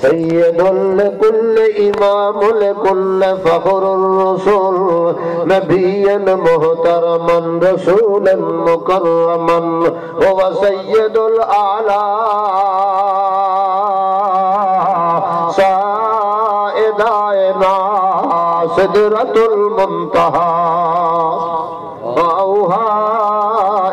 सैदुल कुल इमामुल कुल फखरुर रसूल, नबीयन मोहतरमन रसूलन मुकर्रमन व सैदुल आला। साइदायना सिदरतुल मुंतहा। औहा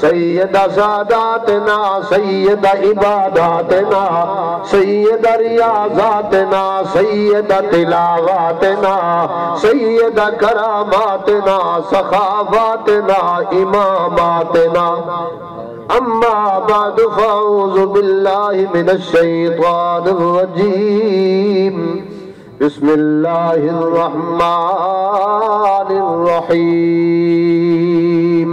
सैयद सादातना सैयद इबादातना सैयद रियाजातना सैयद तिलावातना सैयद करामातना सखावातना इमामातना अम्मा बाद फाउज़ बिल्लाहि मिनश शैतानिर रजीम। बिस्मिल्लाहिर रहमानिर रहीम।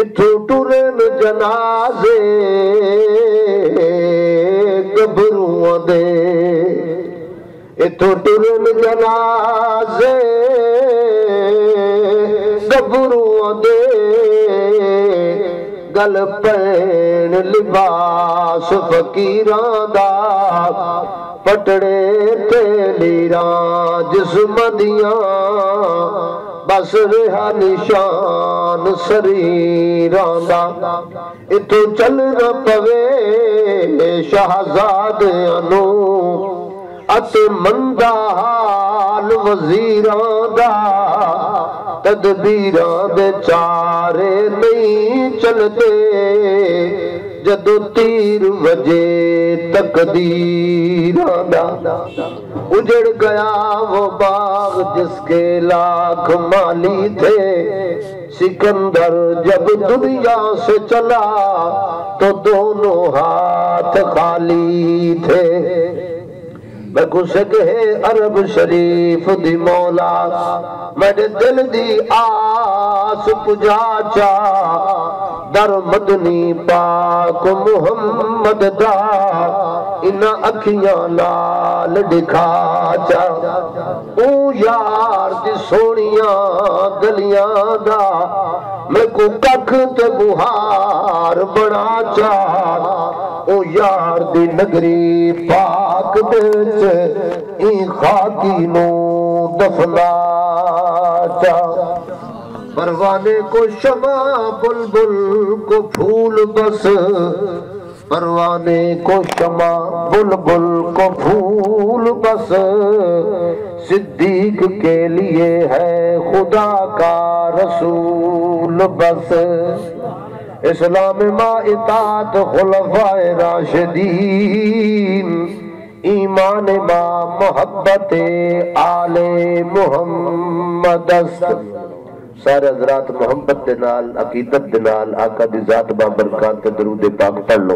इथों टुरन जनाजे गभरूआं दे इथों टुरन जनाजे गुरूअ दे गल भेण लिबास फकीर पटड़े ते लीरा जिस्म निशान सरीरां इत चल पवे शाहज़ादू अंद वज़ीर तदबीरा बेचारे नहीं चलते, जदों तीर वजे तकदीर उजड़ गया वो बाग जिसके लाख माली थे, सिकंदर जब दुनिया से चला तो दोनों हाथ खाली थे। मैं कुछ कहे अरब शरीफ दी मौला मेरे दिल दी आस पुजा चा दर मदनी पाक मुहम्मद दा इन अखियां लाल दिखा चा ओ यार दी सोनिया गलियां दा मैं को कख ते बुहार बना चा ओ यार दी नगरी पाक विच ई खाकी नु दफना चा। परवाने को शमा बुलबुल को फूल बस, परवाने को शमा बुलबुल को फूल बस। सिद्दीक के लिए है खुदा का रसूल बस। इस्लाम मा इतात खुलफाए राशिदीन, ईमान मा मोहब्बत आले मुहम्मद सारे हजरात मोहब्बत के नाल, अकीदत के नाल, आका दी जात बा बरकात, ते दरूद पाक पढ़ लो।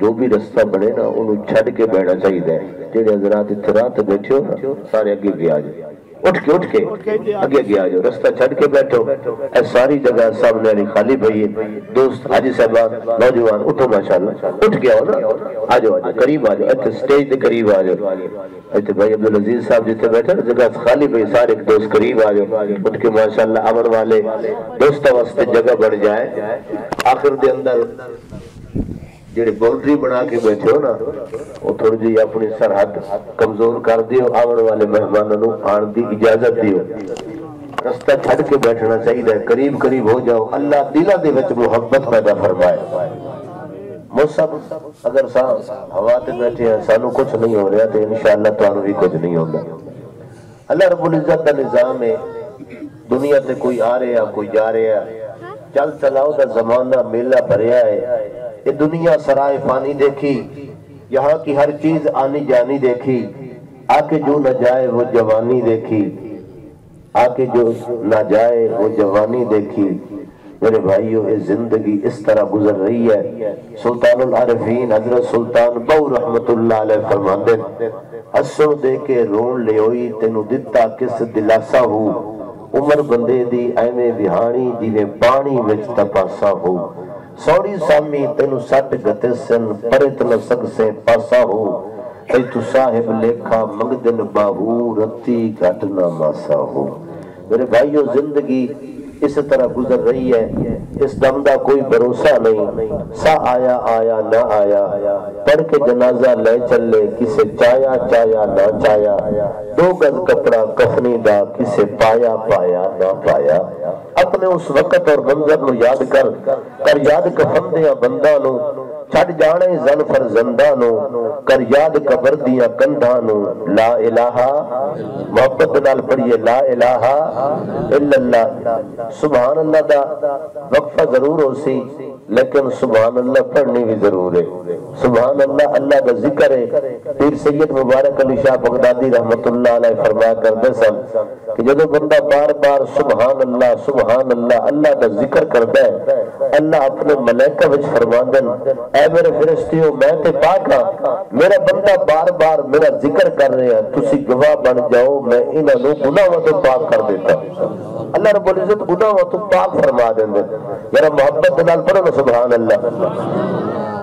ਜੋ ਵੀ ਰਸਤਾ ਬਣੇ ਨਾ ਉਹਨੂੰ ਛੱਡ ਕੇ ਬਹਿਣਾ ਚਾਹੀਦਾ ਹੈ ਜਿਹੜੇ ਹਜ਼ਰਤ ਇੱਥੇ ਰਾਤ ਬੈਠੇ ਹੋ ਨਾ ਸਾਰੇ ਅੱਗੇ ਵੀ ਆ ਜਾਓ उठ के उठ के आगे आगे आ जाओ रास्ता छड़ के बैठो ऐ सारी जगह सामने वाली खाली भई है दोस्त हाजी साहब नौजवान उठो माशाल्लाह उठ के आओ ना आ जाओ आ जाओ करीब आ जाओ इतने स्टेज के करीब आ जाओ इतने भाई अब्दुल अजीज साहब जिथे बैठे ना जगह खाली भई सारे दोस्त करीब आ जाओ उठ के माशाल्लाह अमन वाले दोस्तों वास्ते जगह बन जाए आखिर दे अंदर जेडी बाउंड्री बना के बैठे हो ना, वो थोड़ी जी अपनी सरहद कमज़ोर कर दियो, आवन वाले मेहमानों आने की इजाज़त दियो। रास्ता छड़ के बैठना चाहिए करीब करीब हो जाओ, अल्लाह दिला दे मोहब्बत पैदा फरमाए। मुसब अगर हवा से बैठे हैं, सानू कुछ नहीं हो रहा तो इन शाला भी कुछ नहीं होगा अल्लाह रबुल इज़्ज़त का निज़ाम है, दुनिया से कोई आ रहा कोई जा रहा चल चलाओ का जमाना मेला भरिया है। ये दुनिया सराय पानी देखी, यहाँ की हर चीज़ आनी जानी देखी। आके जो न जाए वो जवानी देखी। आके जो न जाए वो जवानी देखी। मेरे भाइयों, ये ज़िंदगी इस तरह गुजर रही है। सुल्तानुल आरिफीन हज़रत सुल्तान बहु अलैह फरमाते हसो दे के रोन लियोई, तेनु दिता किस दिलासा हो। उम्र बंदे दी एवें विहाणी जिवें पानी विच तपासा हो। सौड़ी सामी तेन सट गते सन परित न सकसे पासा हो ऐ तू साहिब लेखा मासा हो मेरे भाइयों ज़िंदगी इस तरह गुजर रही है। इस दम का कोई भरोसा नहीं। सा आया आया, ना आया। पढ़ के जनाजा ले चले, किसे चाया चाया, ना चाया। दो गज कपड़ा कफनी दा, किसे पाया पाया, ना पाया। अपने उस वक्त और मंजर याद कर कर याद कफन दिया बंदा नु। छड़ जाने जन फर जंदा नो कर याद कबर दिया कंधा नो ला इलाहा मोहब्बत नाल पढ़िए ला इलाहा इल्ला सुभान अल्लाह दा वक्फा ज़रूर होसी लेकिन सुबहान अल्लाह पढ़नी भी ज़रूर है। सुबहान अल्लाह अल्लाह का ज़िक्र है। पीर सैयद मुबारक अली शाह बगदादी रहमतुल्लाह अलैह फरमाया करते सन कि जो बंदा बार बार सुबहान अल्लाह सुबहान अल्लाह अल्लाह का ज़िक्र करता है, अल्लाह अपने मलैका विच फरमांदन ऐ मेरे फरिश्तियों, मैं ते पाक हाँ। मेरा बंदा बार बार मेरा ज़िक्र कर रहे हैं। तुसी गवाह बन जाओ, मैं इन्हां नु गुनाहों तो पाक कर देता अल्लाह रब्बुल इज़्ज़त गुनाहों तो पाक फरमा देंदे। मेरा मोहब्बत नाल पढ़ो सुबहान अल्लाह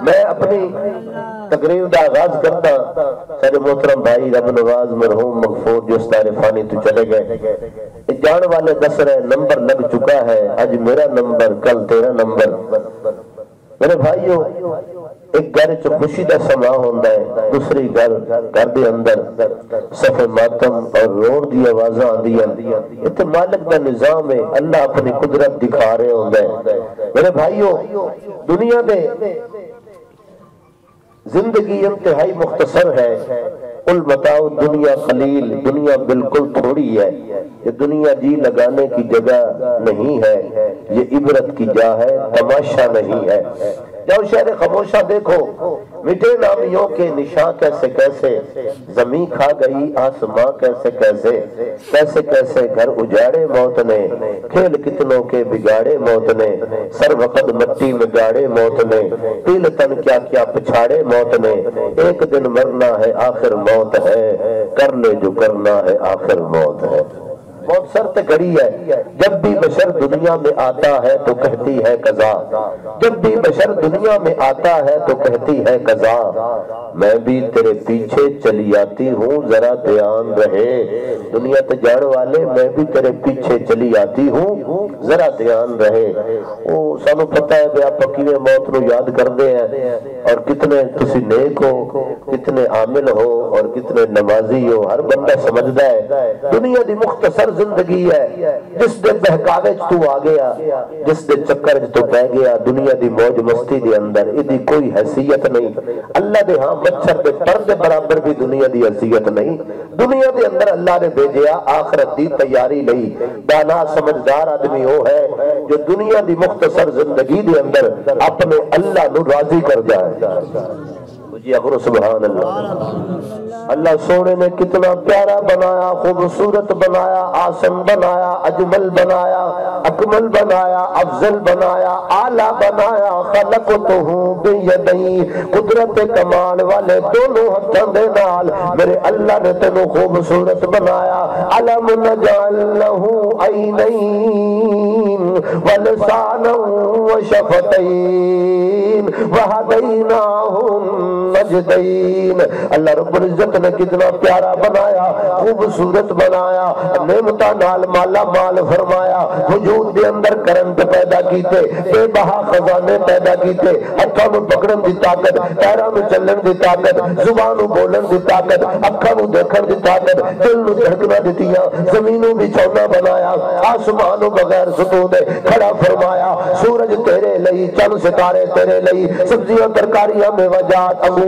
मैं अपनी तकरीर का आगाज़ करता सारे मोहतरम भाई, रब नवाज़, मरहूम मकफूर जो सारे फानी तो चले गए। जान वाले दस रहे, नंबर लग चुका है। आज मेरा नंबर, कल तेरा नंबर। मेरे भाइयों एक घर च खुशी का समा होता है दूसरी घर घर के अंदर सफे मातम और रोन की आवाजा आदि मालिक का निज़ाम है अल्लाह अपनी कुदरत दिखा रहे होंगे मेरे भाइयों दुनिया में ज़िंदगी इंतहाई मुख्तसर है उल बताओ दुनिया खलील दुनिया बिल्कुल थोड़ी है ये दुनिया जी लगाने की जगह नहीं है। ये इबरत की जा है, तमाशा नहीं है। जाओ शहर खमोशा देखो, मिटे नामियों के निशा कैसे कैसे? जमी खा गई, आसमां कैसे कैसे? कैसे कैसे घर उजाड़े मौत ने? खेल कितनों के बिगाड़े मौत ने? सर वक्त मट्टी में गाड़े मौत ने? तिल तन क्या क्या पिछाड़े मौत ने? एक दिन मरना है, आखिर मौत है। कर ले जो करना है, आखिर मौत है। शर्त कड़ी है। जब भी बशर दुनिया में आता है तो कहती है कजा। जब भी बशर दुनिया में आता है तो कहती है कजा। मैं भी तेरे पीछे चली आती हूँ, जरा ध्यान रहे। दुनिया तो जान वाले, मैं भी तेरे पीछे चली आती हूँ, जरा ध्यान रहे। वो सानू पता है आप किवें मौत नु याद करते हैं। और कितने तुसी नेक हो, कितने आमिल हो, और कितने नमाजी हो। हर बंदा समझदा है। दुनिया दी मुख्तसर ज़िंदगी है, जिस दे बहकावे तू आ गया, जिस दे चक्कर तू पै गया, दुनिया दी मौज मस्ती दे अंदर, इदी कोई हैसियत नहीं। अल्लाह दे हाँ मच्छर दे पर बराबर भी दुनिया दी हैसियत नहीं। दुनिया दे अंदर अल्लाह ने भेजा आखिरत दी तैयारी लई। दाना समझदार आदमी वो है, जो दुनिया दी मुख्तसर ज़िंदगी अंदर अपने अल्लाह नु राज़ी कर जाए अल्लाह सोने ने कितना प्यारा बनाया, खूबसूरत बनाया आसन बनाया, अजमल बनाया, अकमल बनाया, अफजल बनाया, आला बनाया खलक तो हूँ कुदरत कमाल वाले दोनों हथों दे नाल मेरे अल्लाह ने तेन खूबसूरत बनाया। अलम नजालहू ऐनैन वलसाना व शफतैन। वहदैनाहुम वजदैन अल्लाह रब्बुल इज़्ज़त ने कितना प्यारा बनाया, खूबसूरत बनाया, नेमता नाल माला माल फरमाया वजूद दे अंदर करंट पैदा कीते, बेबहा खजाने पैदा कीते हत्थों नु पकड़न दी ताकत, पैरों नु चलण दी ताकत, ज़ुबान नु बोलण दी ताकत अखा नु देखण दी ताकत, दिल नु धड़कना दितियाँ ज़मीन नु बिछौना बनाया, आसमान नु बगैर सुतून दे खड़ा फरमाया, सूरज तेरे लिए चंद सितारे तेरे लिए सब्ज़ियाँ तरकारियाँ मेवाजात अंगूर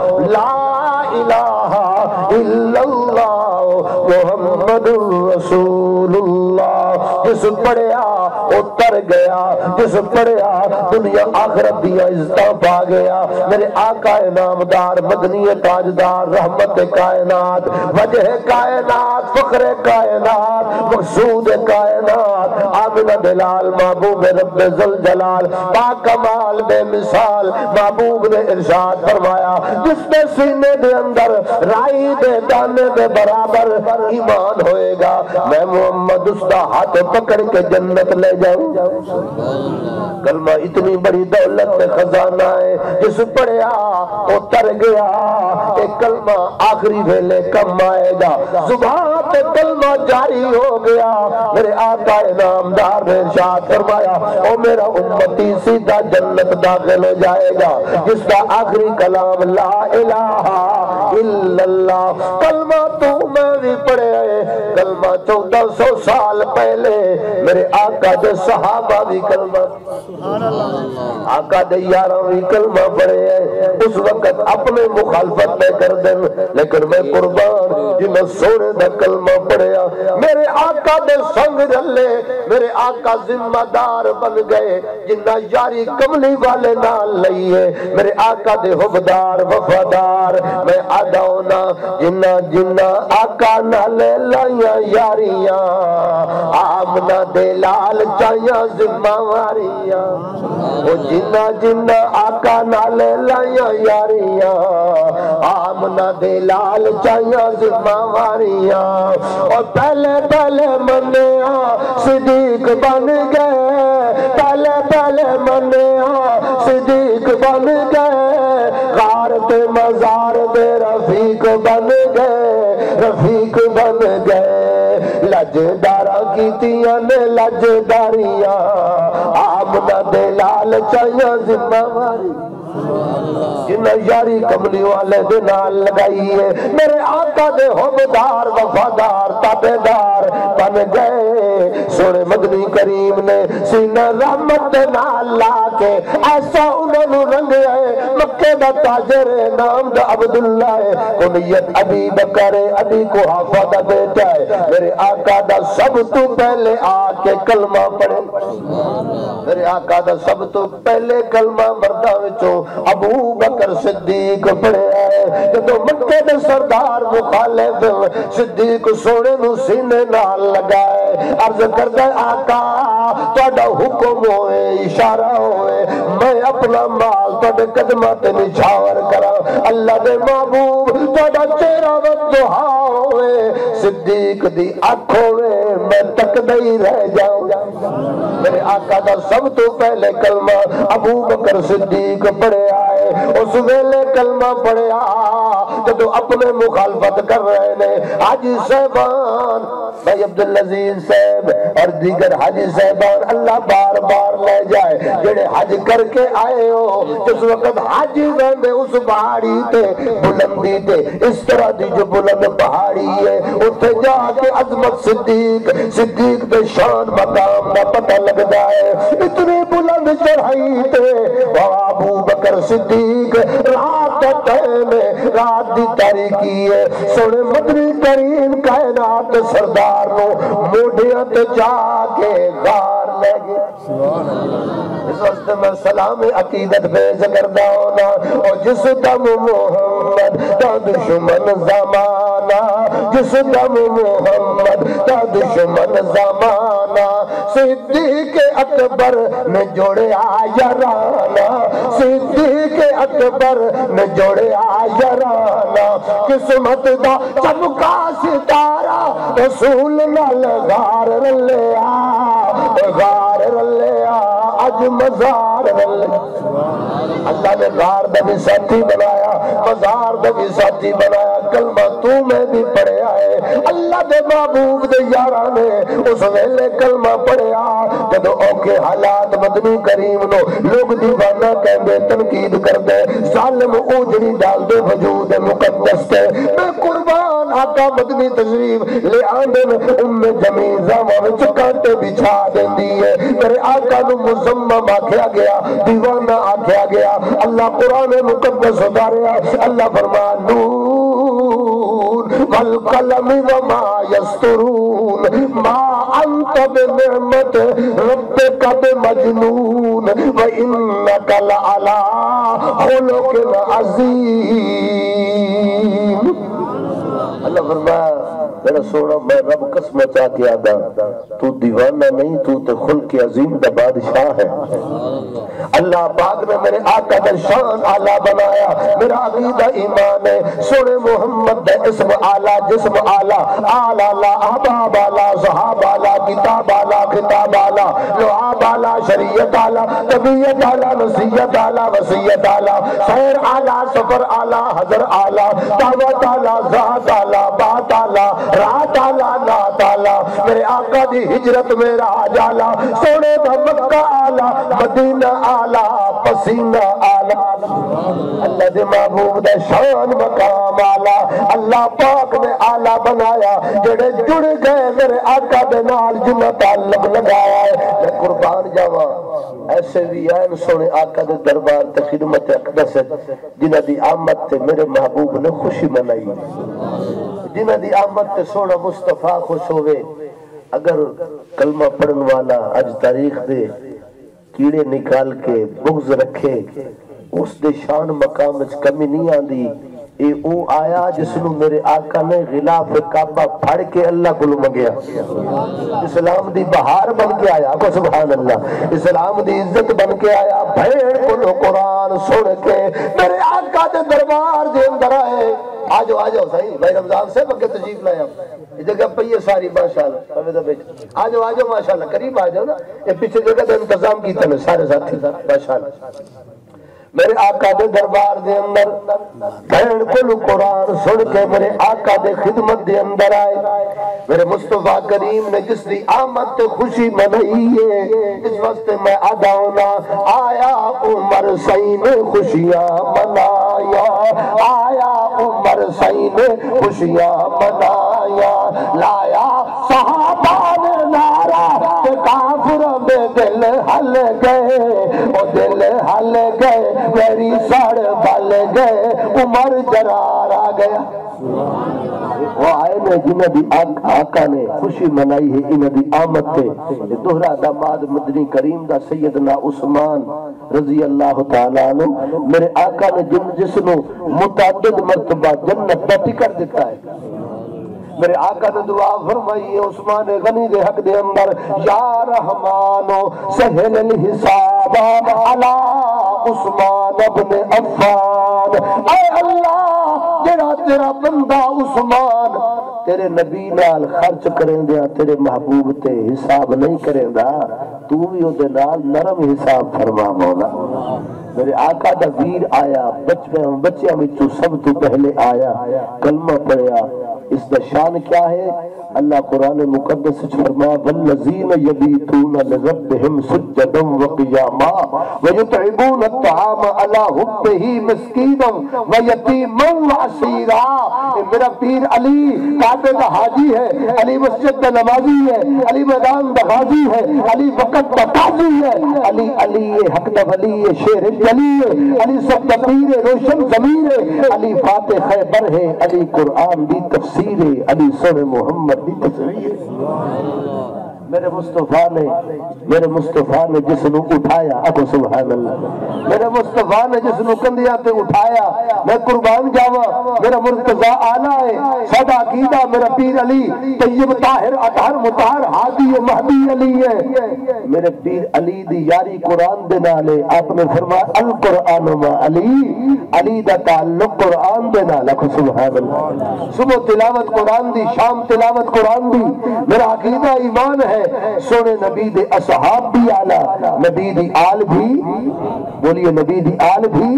इलाहा इल्लल्लाह ला इलाहा इल्लल्लाह मुहम्मदुर रसूलुल्लाह जिस पढ़िया उतर गया, जिस पढ़िया दुनिया आखिरत दिया इज़्ज़त पा गया। मेरे आका नामदार, मदनी ताजदार, रहमत कायनात, वजह कायनात, फखर कायनात, मकसूद कायनात, आमिना बिलाल, महबूब रब जल जलाल बाकमाल बेमिसाल, महबूब ने इरशाद फरमाया, जिसने सीने दे अंदर, राई दे दाने दे बराबर ईमान होएगा, मैं मोहम्मद उसका हाथ पकड़ के जन्नत ले जाऊँ कलमा इतनी बड़ी दौलत खजाना है, जिस पढ़िया वो तर गया एक कलमा आखिरी वेले कम आएगा। ज़ुबान पे कलमा जारी हो गया, मेरे आका नामदार ने इरशाद फरमाया, ओ मेरा उम्मती सीधा जन्नत दाखिल हो जाएगा, जिसका आखिरी कलाम ला इलाहा इल्लल्लाह। कलमा तू मैं भी पढ़े कलमा चौदह सौ साल पहले मेरे आका के सहाबा भी कलमा। आका भी कलमा पढ़े उस वक्त अपने मुखालफत में कर लेकिन मैं कुर्बान सोने का कलमा मेरे आका दे संग मेरे आका जिम्मेदार बन गए जिन्ना यारी कमली वाले ना लइए मेरे आका दे हुबदार, वफादार, मैं आदाओना जिन्ना जिन्ना आका नाले लाइया यारियाँ, आमना दे लाल चाइया जिम्मेवारियाँ। ओ जिन्ना जिन्ना आका नाले लाइया यारियाँ आमना दे लाल चाइया जिम्मेवारियाँ। और पहले पहले मनिया सिद्दीक बन गए। पहले पहले मनिया सिद्दीक बन गए। गार ते मजार दे रफीक बन गए, रफीक बन गए। लजदारा कीतियां ने लजदारियां। आमना दे लाल चाइया जिम्मेवारी यारी कमली वाले दे नाल लगाई है मेरे आका दे होबदार वफादार ताबेदार बन गए सोने मदनी करीम ने सीना रहमत दे नाल ला के ऐसा उन्होंने रंग है मक्के दा ताजर है नाम दा अब्दुल्ला है कुनियत अबी बकर है को हाफा दा बेटा है मेरे आका दा सब तो पहले आके कलमा पढ़े मेरे आका दा सब तो पहले कलमा मर्दा विचों अबू बकर सिद्दीक पढ़िया है जदों मक्के दे सरदार मुखालिफ सिद्दीक सोने नु सीने नाल लगाए अर्ज करदा आका ਤੁਹਾਡਾ ਹੁਕਮ ਹੋਏ ਇਸ਼ਾਰਾ ਹੋਏ ਮੈਂ ਆਪਣਾ ਮਾਲ ਤੁਹਾਡੇ ਕਦਮਾਂ ਤੇ ਨਿਛਾਵਰ ਕਰਾਂ ਅੱਲਾ ਦੇ महबूब ਤੁਹਾਡਾ ਚਿਹਰਾ ਵਦੁਹਾ ਹੋਵੇ ਸਿੱਦੀਕ ਦੀ ਅੱਖ ਹੋਵੇ मैं तक नहीं रह जाऊँ। मेरे आका का सब तो पहले कलमा अबू बकर सिद्दीक पढ़े आए। उस वेले कलमा पढ़े आ जो तो अपने मुखालफत कर रहे ने आज साहबान। भाई अब्दुल अज़ीज़ साहब, और दीगर हाजी साहबान अल्लाह बार बार ले जाए। जेड़े हज करके आए हो, जिस वक्त हाजी वेंदे उस पहाड़ी ते, बुलंदी ते, इस तरह दी जो बुलंद पहाड़ी है उत्थे जाके अजमत सिद्दीक सिद्दीक दे शान मकाम का पता लगता है। इतनी बुलंद चढ़ाई ते अबू बकर सिद्दीक, रात टाइम रात दी तारीकी है। सोने मदनी करीम कायनात सरदार नो मोढिया ते जाके गार ले गए इस वक्त मैं सलाम अकीदत पेश करदा होना और जिस दम मोहम्मद ता दुश्मन जमाना जिस दम मोहम्मद ता दुश्मन जमाना सिद्दीक अकबर ने जोड़या याराना। सिद्दीक अकबर ने जोड़या याराना। किस्मत दा चमका सितारा रसूल नाल गार रलिया गार रलिया अज मजार अल्लाह ने गार भी साथी बनाया, मजार भी साथी बनाया, कलमा तू मैं भी पढ़िया है। अल्लाह दे महबूब दे यारा ने उस वेले कलमा पढ़िया, जदों औखे हालात मदनी करीम नो लोग दीवाना कहंदे तनकीद करदे जालिम उजड़ी डाल दे वजूद मुकद्दस ते मैं आका मदनी तशरीफ़ ले आंदे में उम्मे ज़मीन जामा विच कांटे बिछा देंदी है। तेरे आका नु मुजम्मम आख्या गया, दीवाना आख्या गया, अल्लाह कुरान मुकद्दस उतारिया, अल्लाह फरमा, नूर, वल कलम वमा यस्तरून, मा अंत बिनिअमत रब्बिक बिमजनून व इन्नक लअला खुलुकिन अजीम अल्लाह मेरा सोना, मैं रब कसम चा के आदा। तू दीवाना नहीं, तू तो खुल के अजीम का बादशाह है। अल्लाह पाक ने मेरे आका का शान आला बनाया। मेरा अकीदा ईमान है। सोने मोहम्मद दा इस्म आला, जिस्म आला। आला, ला अहबाब आला, सहाब आला, किताब आला, खिताब आला। लुआब आला, शरीयत आला, तबीयत आला नसीयत आला, वसीयत आला। खैर आला, सफ़र आला, हजर आला। दावत आला, जात आला, बात आला। रात आला नात आला मेरे आका दी हिजरत में राज आला सोने दा मक्का आला, मदीना आला, पसीना आला। अल्लाह दे महबूब दा शान मकाम आला। अल्लाह पाक ने आला बनाया, जेड़े जुड़ गए मेरे आका दे नाल जिन्ना ताल्लुक लगाया है। मैं कुर्बान जावा। ऐसे भी हैं सोने आका दे दरबार ते खिदमत अकदस जिन्हां दी आमद ते मेरे महबूब ने खुशी मनाई। जिन्हां दी आमद ते सोना मुस्तफ़ा खुश होवे। अगर कलमा पढ़ने वाला आज तारीख दे कीड़े निकाल के बुग्ज रखे उस दे शान मकाम कमी नहीं आंदी आया जिसनु मेरे आका ने गिलाफ काबा फड़ के अल्लाह को मंगया। इस्लाम दी बहार बन के आया को सुभान अल्लाह इस्लाम दी इज़्ज़त बन के आया भेड़ को कुरान सुन के। मेरे आका दे दरबार दे अंदर आए। आ जाओ आ जाओ सही। भाई रमज़ान से बगे तजीब लाया जगह पई है सारी, माशाल्लाह। अबे तो बेच। आ जाओ आ जाओ माशाल्लाह। करीब आ जाओ ना। ये पीछे जगह का इंतज़ाम ने सारे साथी माशाल्लाह। मेरे आका दे दरबार दे अंदर भैन को कुरान सुन के मेरे आका दे खिदमत दे अंदर आए। मेरे मुस्तफ़ा करीम ने जिसकी आमद ते खुशी मनाई है, इस वक्त मैं आदा होना, आया उमर सही ने खुशियाँ मनाया, आया उमर सही ने खुशियाँ मनाया, लाया सहाबा काफिर दिल हल गए, ओ दिल हल गए, मेरी सड़ बल गए, उमर जरार आ गया। वो आए ने जिन्हें दी आका ने, खुशी मनाई है इन्हें दी आमद ते। दोहरा दामाद मदनी करीम दा सैयदना उस्मान रज़ी अल्लाह तआला नु मेरे आका ने जिन जिसनु मुतअद्दिद मर्तबा जन्नत दा टिकट दिता है। मेरे आका ने दुआ फरमाई उस्मान गनी दे हक दे अंदर, या रहमानो, सहल हिसाब अला उस्मान इब्न अफ्फान ऐ अल्लाह जेड़ा तेरा बंदा उस्मान तेरे नबी नाल खर्च करेंदा तेरे महबूब ते हिसाब नहीं करेंदा। तू भी ओदे नाल नरम हिसाब फरमा, मौला। मेरे आका दा वीर आया बचपन बच्चियाँ विचों सब तो पहले आया, कलमा पढ़या इसका शान क्या है? अल्लाह कुरान मुकद्दस फरमाया वल्लजीन यबीतून लिरब्बिहिम सुज्जदम व क़ियामा, व युतइबून अत्तआम अला हुब्बिही मिस्कीनम व यतीमम व असीरा। ये मेरा पीर अली काबे का हाजी है, अली मस्जिद का नमाजी है, अली मैदान का गाजी है, अली वक़्त का काजी है। अली अली, ये हक वली है शेर जली अली सब दा पीर है, रोशन जमीर अली फातिह खैबर है, अली कुरान दी तफसीर है, अली सोने मोहम्मद दी तस्वीर मेरे मुस्तफ़ा ने, मेरे मुस्तफ़ा ने जिसनु उठाया सुभान अल्लाह मेरे मुस्तफ़ा ने जिसनु कंधिया ते उठाया, मैं कुर्बान जावा, मेरा मुर्तजा आला है सदा अकीदा मेरा पीर अली, तैयब ताहिर अतहर मुताहर हादी महदी अली है। मेरे पीर अली दी यारी कुरान दे नाल है आपने फरमाया अल कुरान व अली अली दा ताल्लुक कुरान दे नाल अको सुभान अल्लाह सुबह तिलावत कुरान दी, शाम तिलावत कुरान दी, मेरा अकीदा ईमान है सोने नबी दे असहाब भी आला, नबी दी आल भी, बोलिए नबी दी आल भी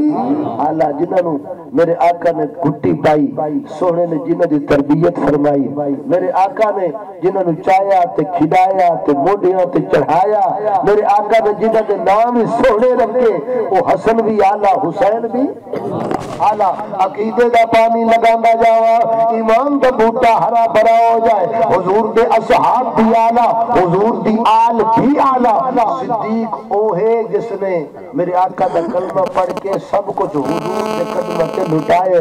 आला जिन्हों मेरे आका ने गुट्टी पाई, सोने ने जिन्हों दी तरबियत फरमाई, मेरे आका ने जिन्होंने चाया ते खिलाया ते मोडिया ते चढ़ाया, मेरे आका ने जिन्हों के नाम ही सोने रखे वो हसन भी आला, हुसैन भी आला, अकीदे का पानी लगांदा जावा, ईमान का बूटा हरा भरा हो जाए, हुजूर दे असहाब भी आला हुजूर दी आल भी आला। सिद्दीक ओ है जिसने मेरे आका का कलमा पढ़ के सब कुछ हुजूर के कदम पे लुटाए,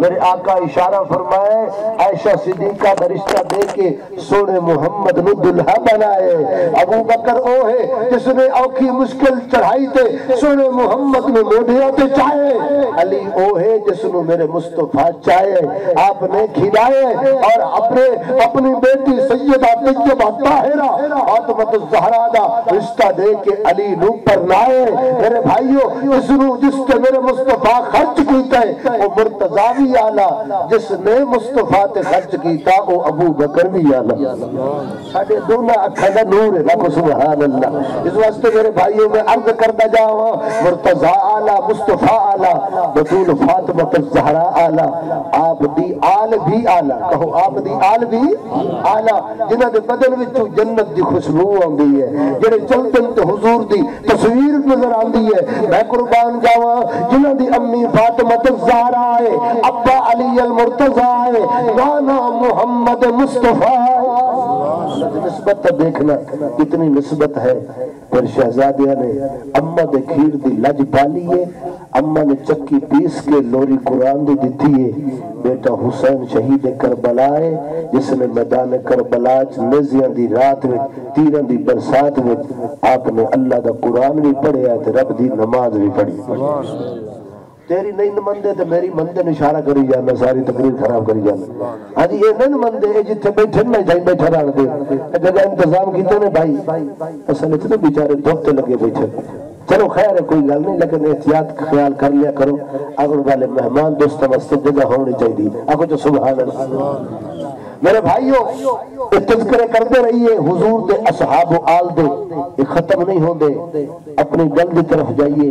मेरे आका इशारा फरमाए ऐशा सिद्दीका का रिश्ता दे के सोने मोहम्मद नु दुल्हा बनाए। अबू बकर ओ है जिसने औखी मुश्किल चढ़ाई थे सोने मोहम्मद ने मोढ़िया ते चाहे। अली ओ है जिसनु मेरे मुस्तफ़ा चाहे, आपने खिलाए और अपने, अपनी बेटी सैयदा तैयबा जहरा फातिमा जहरा दा रिश्ता दे के अली नु परनाए मेरे भाइयों नु जिस ते मेरे मुस्तफ़ा खर्च कीता है, वो मुर्तजा भी आला। जिसने मुस्तफ़ा ते खर्च कीता, वो अबू बकर भी आला। साडे दोनों अखां दा नूर है लाखो सुभान अल्लाह इस वास्ते मेरे भाइयों, मैं अर्ज़ करदा जावां, मुर्तजा आला, मुस्तफ़ा आला, बतूल फातिमा जहरा आला, आप दी आल भी आला। कहो, आप दी आल भी आला। जिन्हां दे बदन विचों जन्नत की खुशबू आंदी है। जेड़े चलदे ते हजूर की तस्वीर नज़र आंदी है। मैं कुर्बान जावा, जिन्हों की अम्मी फातिमा जहरा है अब्बा अली अल मुर्तजा है नाना मुहम्मद मुस्तफ़ा। निस्बत देखना कितनी निस्बत है। फिर शहजादिया ने अम्मा दे खीर दी लज पाली है, अम्मा ने चक्की पीस के लोरी कुरान दी दी है। बेटा हुसैन शहीद करबला है, जिसने मैदान करबला च नेजियाँ दी रात में तीरां दी बरसात में आपने अल्लाह दा कुरान भी पढ़िया रब दी नमाज़ भी पढ़ी। तेरी नहीं मंदे ते मेरी ने इशारा करी जाना, सारी तकरीर खराब करी जाना। हाँ ये नहीं ये जिथे बैठे ना जाई बैठा रहन दे जगह इंतज़ाम कीते ने भाई। असल इतने बेचारे धोते लगे बैठे। चलो खैर है कोई गल नहीं, लेकिन एहतियात ख्याल कर लिया करो। अगर वाले मेहमान दोस्त वास्ते जगह होनी चाहिए आगो जो अल्लाह। मेरे भाइयों तस्करे करते रहिए। हुजूर दे, असहाब आल दे खत्म नहीं होते अपनी गल की तरफ़ जाइए।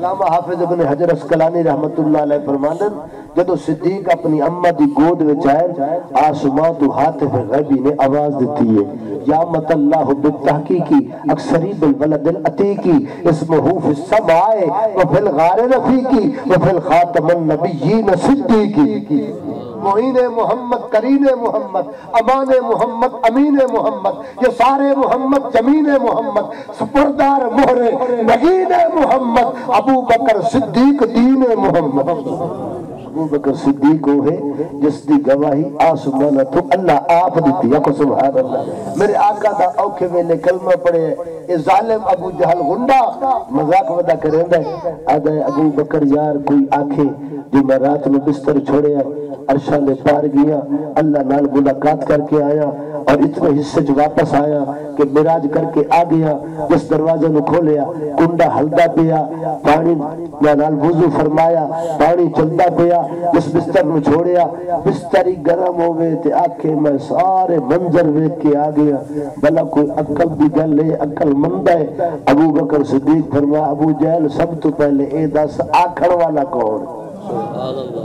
अलामा हाफिज इब्न हजर अस्कलानी रहमतुल्लाह अलैह फरमानन जदों सिद्दीक अपनी अम्मा दी गोद विच आए, आसमां तो हातिफ गैबी ने आवाज़ दी है, या मतल्लाहु बितहकीकी अक्सरी बिल वलदिल अतीकी इसमहु फिस समाए व फिल गार रफीकी, व फिल खातमन नबिय्यीन सिद्दीकी। मोइन मोहम्मद, करीन मोहम्मद अमान मोहम्मद, अमीन मोहम्मद ये सारे मोहम्मद, ज़मीन मोहम्मद, सुपरदार मोहरे, नगीन मोहम्मद, अबू बकर सिद्दीक, दीन मोहम्मद। अबू बकर सिद्दीक वो है, जिसकी गवाही आसमान तो अल्लाह आप दी आखो सुभान अल्लाह मेरे आका दा औखे वेले कलमा पढ़े, ए जालिम अबू जहल गुंडा, मज़ाक वदा करेंदा आदा अबू बकर यार कोई आखे जो मैं रात में बिस्तर छोड़े अरशा ने पार गया, अल्लाह नाल मुलाकात करके आया और इतने हिस्से च वापस आया कि मिराज करके आ गया, जिस दरवाजे नु खोलिया, कुंडा हलदा पिया, पानी वुजू फरमाया, पानी चलदा पिया जिस बिस्तर नु छोड़िया, बिस्तर ही गर्म होवे ते आखे मैं सारे मंजर देख के आ गया। भला कोई अकल दी गल है अकल मंदा है? अबू बकर सिद्दीक फरमा अबू जहल सब तो पहले ए दस, आखण वाला कौन?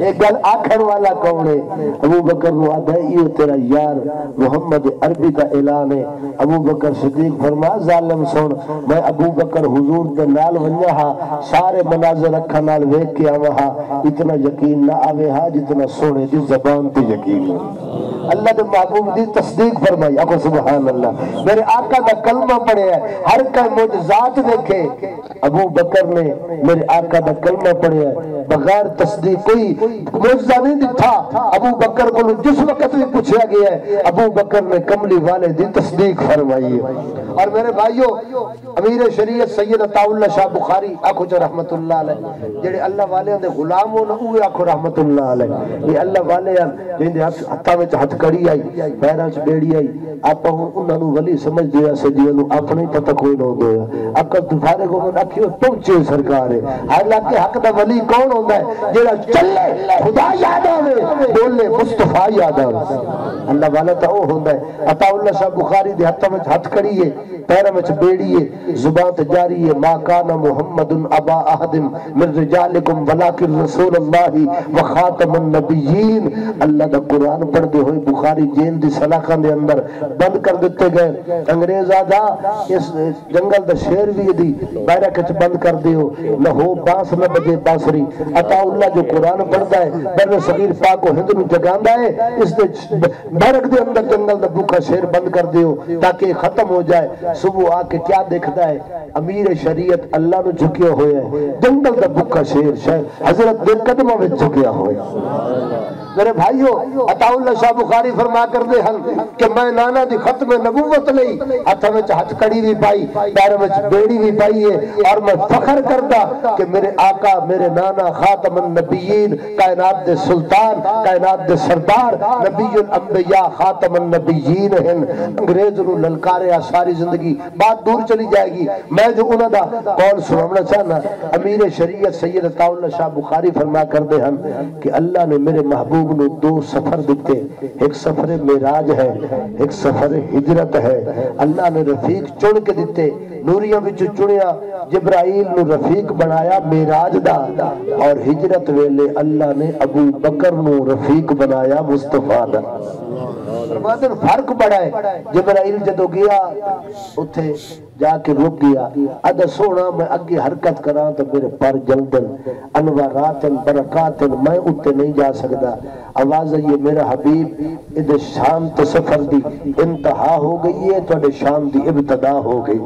एक गल आखर वाला कौन है? अबू बकर नु आदा यो तेरा यार मोहम्मद अरबी का ऐलान है। अबू बकर सिद्दीक, फरमा, जालिम सुन। मैं अबू बकर हुजूर दे नाल वन्या हा, सारे मनाजर अखा नाल देख के आवा हा। इतना यकीन ना आवे हा, जितना सोने दी जबान ते यकीन अल्लाह दे महबूब दी तस्दीक फरमाई आको सुभान अल्लाह मेरे आका दा कलमा पढ़िया हर का मुजजात देखे। अबू बकर ने मेरे आका दा कलमा बगैर दे, कोई मुआवजा नहीं दिता। अबू बकर को जिस वक्त भी पूछा गया है, अबू बकर ने कमली वाले की तस्दीक फरमाई है। और मेरे भाइयों, अमीर शरीयत सैयद अताउल्ला शाह बुखारी, आखो जो रहमत जेडे अल्लाह वाले दे गुलाम हो ना उहे आखो रहमत ये अल्लाह वाले जिंदे हथा में हथ कड़ी आई, पैरां च बेड़ी आई। आप उन्हां नु वली समझदे आ, सदियों नु अपने पता कोई ना होंदे अकल तुफारे को अखियो पहुँचे सरकार है। हालाँकि हक दा वली कौन होंदा है? जेड़ा चले, खुदा याद आवे, बोले, मुस्तफ़ा याद आवे। अल्लाह वाला तो होंदा साहब बुखारी दे में पैर में ज़ुबान जारी है मा मुहम्मदुन अबा मिन रिजालिकुम वलाकिन रसूलुल्लाह व खातमुन नबियीन। अल्लाह दा कुरान पढ़दे होए बुखारी जेल दी सलाखा दे अंदर बंद कर दिते गए। अंग्रेज़ आदा इस जंगल दा शेर भी दी बैरक च बंद कर दियो हो बाँस न बजे बांसरी। अताउल्ला बंदा जो कुरान पढ़ता है बर सगीर पाक को हिंद में जगांदा है इस दे बरक दे अंदर जंगल का भूखा शेर बंद कर दियो ताकि खत्म हो जाए सुबह आके क्या देखता है अमीर शरीयत अल्लाह ने झुकियो हो जंगल का भूखा शेर शायद हज़रत दे कदमों में झुकिया हो मेरे भाइयों अताउल्ला शाह बुखारी फरमा कर दे हन कि मैं नाना दी खत्म नबूवत लई हाथ में हथकड़ी भी पाई पैर में बेड़ी भी पाई है और मैं फखर करता कि मेरे आका मेरे नाना खातमन नबीयीन कायनात दे सुल्तान, कायनात दे सरदार, नबीयुल अंबिया खातमन नबीयीन हैं अंग्रेज़ नु ललकारिया सारी ज़िंदगी, बात दूर चली जाएगी। मैं जो उन्हां दा कौल सुनाना चाहना अमीर शरीयत सैयद अताउल्ला शाह बुखारी फरमा कर दे हन कि अल्लाह ने मेरे महबूब ने दो सफ़र दिते एक सफ़र मेराज है, एक सफ़र हिजरत है। अल्लाह ने रफीक चुन के दिते नूरिया चुनिया, जबराइल नु रफीक बनाया मेराज दा। और हिजरत वेले अल्लाह ने अबू बकर रफीक बनाया मुस्तफ़ा दा फ़र्क बड़ा है। जबराइल जदों गया उथे जाके रुक गया अद सोना मैं अगे हरकत करा तो मेरे पर जलदन। अनवारातन बरकातन मैं उत्ते नहीं जा सकता आवाज़ ये मेरा हबीब इधर शाम तो सफ़र दी इंतहा हो गई है थोड़े शाम दी इब्तदा हो गई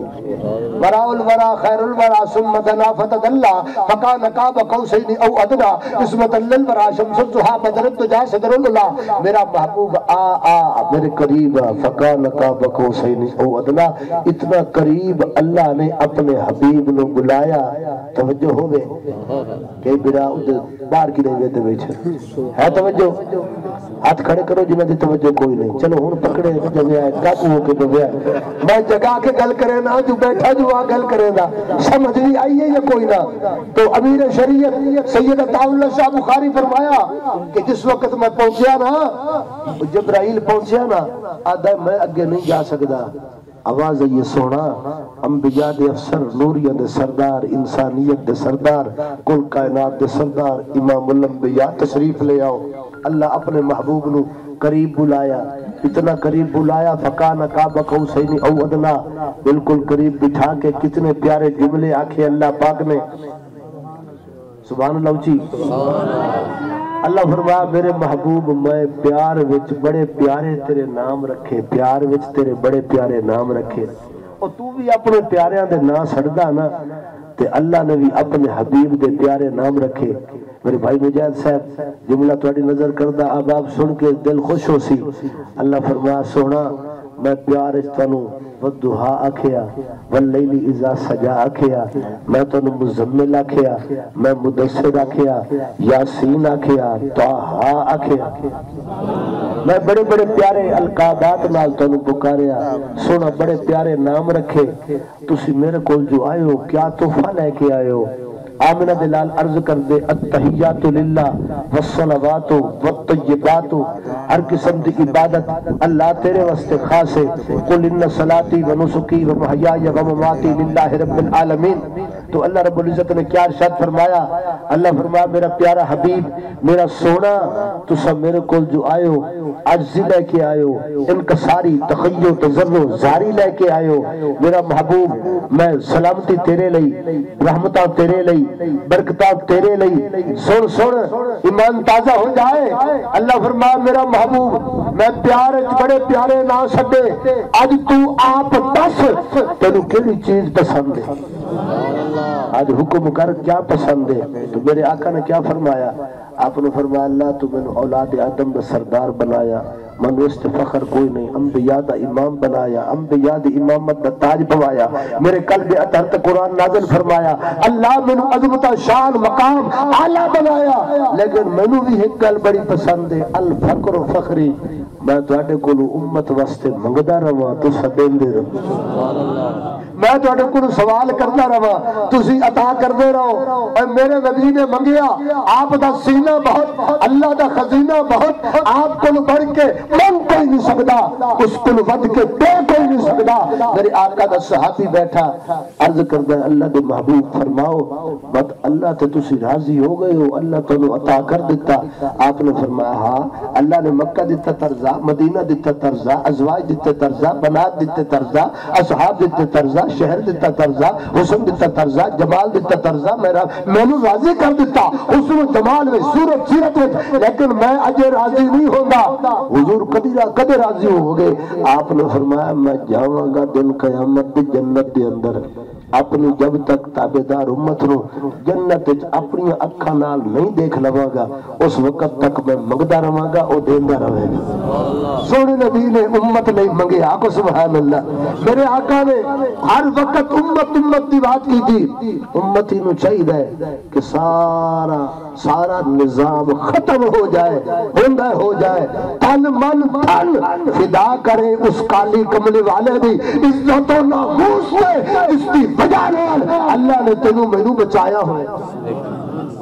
वराउल वरा खैरुल वरा सुम्मत नाफत अल्लाह फका नकाब कौसैनी औ अदना इसमत अल्लल वरा शमसु जुहा बदरत तुजा सदरुल्ला। मेरा महबूब आ आ मेरे करीब फका फका बको सही ओ अदला इतना करीब अल्लाह ने अपने हबीब नु बुलाया तवज्जो होवे। के बिरा उधर बाहर की नहीं बैठे? है तवज्जो? हाथ खड़े करो जिन्हें दी तवज्जो कोई नहीं। चलो हुन पकड़े आए काबू होके डुबया मैं जगा के गल करे ना जो बैठा जो, आ गल करेगा समझ नहीं आई है या कोई ना? तो अमीर शरीयत सैयद अताउल्ला शाह बुखारी फरमाया कि जिस वक्त मैं पहुँचा ना जबराइल पहुँचा ना आदा मैं अगे नहीं जा सकता आवाज़ ये सोना, अंबिया दे अफसर, नूरिया दे सरदार, इंसानियत दे सरदार, कुल कायनात दे सरदार इमाम उल अंबिया, तशरीफ़ ले आओ। अल्लाह अपने महबूब न करीब बुलाया। इतना करीब बुलाया फका न फकाना काबा हुसैनी अदना बिल्कुल करीब बिठा के कितने प्यारे जुमले आखे अल्लाह पाक ने। सुबह लवची अल्लाह फरमा, मेरे महबूब, मैं प्यार विच बड़े प्यारे तेरे नाम रखे, प्यार विच तेरे बड़े प्यारे नाम रखे। और तू भी अपने प्यार ना सड़दा ना, ते अल्लाह ने भी अपने हबीब दे प्यारे नाम रखे। मेरे भाई मुजाहिद साहब, जुमला थोड़ी नज़र करदा, अब आप सुन के दिल खुश हो सी। अल्लाह फरमाया सोना, मैं प्यार इजा सजा आखिया, मैं मुजम्मिल आखिया, मैं आखिया, यासीन आखिया, ताहा आखिया। मैं बड़े बड़े प्यारे नाल सोना बड़े प्यारे नाम रखे। तुसी मेरे को जो आयो क्या तोहफा लेके आयो आमिना दिलाल अर्ज़ कर दे, अत्तहियातु लिल्लाह वस्सलावातु वत्तय्यिबातु हर किस्म की इबादत अल्लाह तेरे वास्ते खास है। कुल इन्न सलाती व नुसुकी व महयाया व ममाती लिल्लाहि रब्बिल आलमीन। तो अल्लाह रब्बुल इज़्ज़त ने क्या इरशाद फरमाया? अल्लाह फरमाया, मेरा प्यारा हबीब, मेरा सोना, तू सब मेरे कोल जो आयो अज्जी लेके आयो, इनका सारी तखय्यो तजर्रो जारी लेके आयो। मेरा महबूब, मैं सलामती तेरे लई, रहमता तेरे बरकता तेरे लई। सुन सुन, ईमान ताज़ा हो जाए। अल्लाह फरमा मेरा महबूब, मैं प्यार बड़े प्यारे ना छे अज तू आप दस, तेन केड़ी चीज़ पसंद है? आज हुक्म कर, क्या पसंद है? तो मेरे आका ने क्या फरमाया? आपने फरमाया, अल्लाह तू मैंने औलाद आदम का सरदार बनाया। मनु इस फखर कोई नहीं। अम्बिया याद इमाम बनाया अम्बिया याद इमामत का ताज पवाया। मेरे कल भी अतहरत कुरान नाजन फरमाया, अल्लाह मैनू अजमत शान मकाम आला बनाया। लेकिन मैनू भी एक गल बड़ी पसंद है, अल फकर फखरी। मैं ਤੁਹਾਡੇ ਕੋਲ ਉਮਤ ਵਾਸਤੇ ਮੰਗਦਾ ਰਵਾਂ ਤੁਸੀਂ ਦੇਂਦੇ ਰਹੋ मैं थोड़े को सवाल करता रहा तुम अता करते रहो और मेरे नबी ने मंगिया आप दा सीना बहुत अल्लाह का खजीना बहुत आप को बढ़ के मन कोई नहीं सकता उसको वध के पे कोई नहीं सकता मेरे आका का सहाबी बैठा अर्ज करदा अल्लाह दे महबूब फरमाओ बस अल्लाह ते तुसी राजी हो गए हो अल्लाह तनु अता कर दिता आपने फरमाया हाँ अल्लाह ने मक्का दिता तरजा मदीना दिता तरजा, अजवाज दिते तरजा, बनात दिते तरजा, असहाब दिते तरजा, शहर दिता तरजा, हुसन दिता तरजा, जमाल दिता तर्जा, मेरा मैनू राज़ी कर दिता। हुसन जमाल में सूरत सीरत में। लेकिन मैं अजय राज़ी नहीं होगा हुजूर कदी कदे राज़ी हो गए? आपने फरमाया, मैं जावांगा दिन कयामत जन्नत दे अंदर। अपनी जब तक ताबेदार उम्मत नु जन्नत अपनी अखां नाल नहीं देख लवांगा, उस वक्त तक मैं मंगदा रवांगा, ओ देंदा रहेगा सोने नबी ने उम्मत नहीं मंगे आको सुभान अल्लाह मेरे आका ने हर वक्त उम्मत उम्मत की बात की थी। उम्मती नु चाहिए कि सारा सारा निज़ाम खत्म हो जाए, होंदा हो जाए। तन मन, धन, फिदा करे उस काली कमले वाले दी। इज्जतों नामूस से इसकी अल्लाह ने तेन मैनू बचाया हो।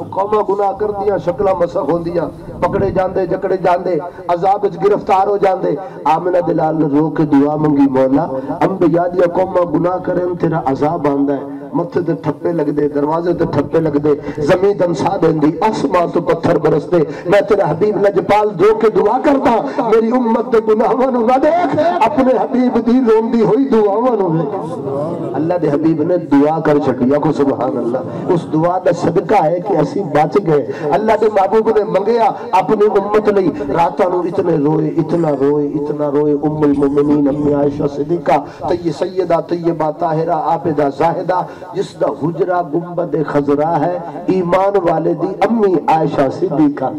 कौमा गुनाह कर दिया शक्ल मसख होंदिया, पकड़े जाते जकड़े जाते अजाब गिरफ़्तार हो जाते आमना दिलाल ने रो के दुआ मंगी, मौला, अंबिया दिया कौमा गुनाह करें तेरा अजाब आंदा है। मथे ते ठप्पे लगदे, दरवाजे ते ठप्पे लगदे, ज़मीन दम साह देंदी, आसमान तो पत्थर बरसते मैं तेरा हबीब नजपाल जो के दुआ करता, मेरी उम्मत ते गुनाहवा नु ना देख, अपने हबीब दी रोंदी होई दुआवां नु अल्लाह दे हबीब ने दुआ कर छडिया को सुभान अल्लाह उस दुआ दा सदका है कि असि बच गए। अल्लाह दे महबूब ने मंगया, अपनी उम्मत लई, रातां नु इतने रोए, इतना रोए इतना रोए, उम्मुल मोमिनीन, अम्मी आयशा सिद्दीका तय सैयदा तय बाताहिरा आपदा जाहिदा जिसदा हुजरा गुंबद खजरा है, ईमान वाले दी अम्मी आयशा सिद्दीका।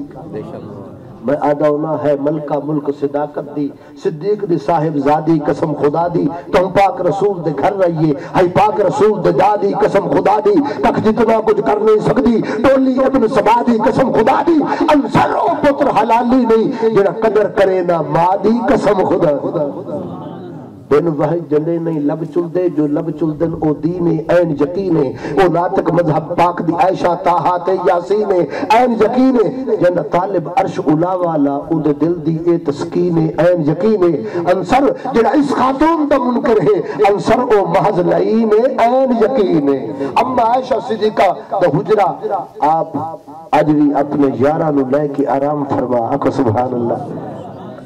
मैं आदौना है मलका मुल्क सिदाकत दी, सिद्दीक दी साहिब जादी कसम खुदा दी। तुम पाक रसूल दे घर रहिए हई पाक रसूल दे दादी कसम खुदा दी। तक जितना कुछ कर नहीं सकती टोली इब्न सबा दी कसम खुदा दी। अंसर ओ पुत्र हलाली नहीं जेड़ा कदर करे ना माँ दी कसम खुदा। बिन वह जले नहीं लब चुलदे, जो लब चुलदन ओ दीने ऐन यकीने ओ नातक मज़हब पाक दी आयशा ताहा ते यासीने ऐन यकीने जन तालिब अर्श उला वाला उदे दिल दी ए तस्कीने ऐन यकीने अंसर जेड़ा इस खातून दा मुनकर है, अंसर ओ महज लईने ऐन यकीने अम्मा आयशा सिद्दीका दा हुजरा, आप आज भी अपने यारा नु लेके आराम फरमा। आको सुभान अल्लाह।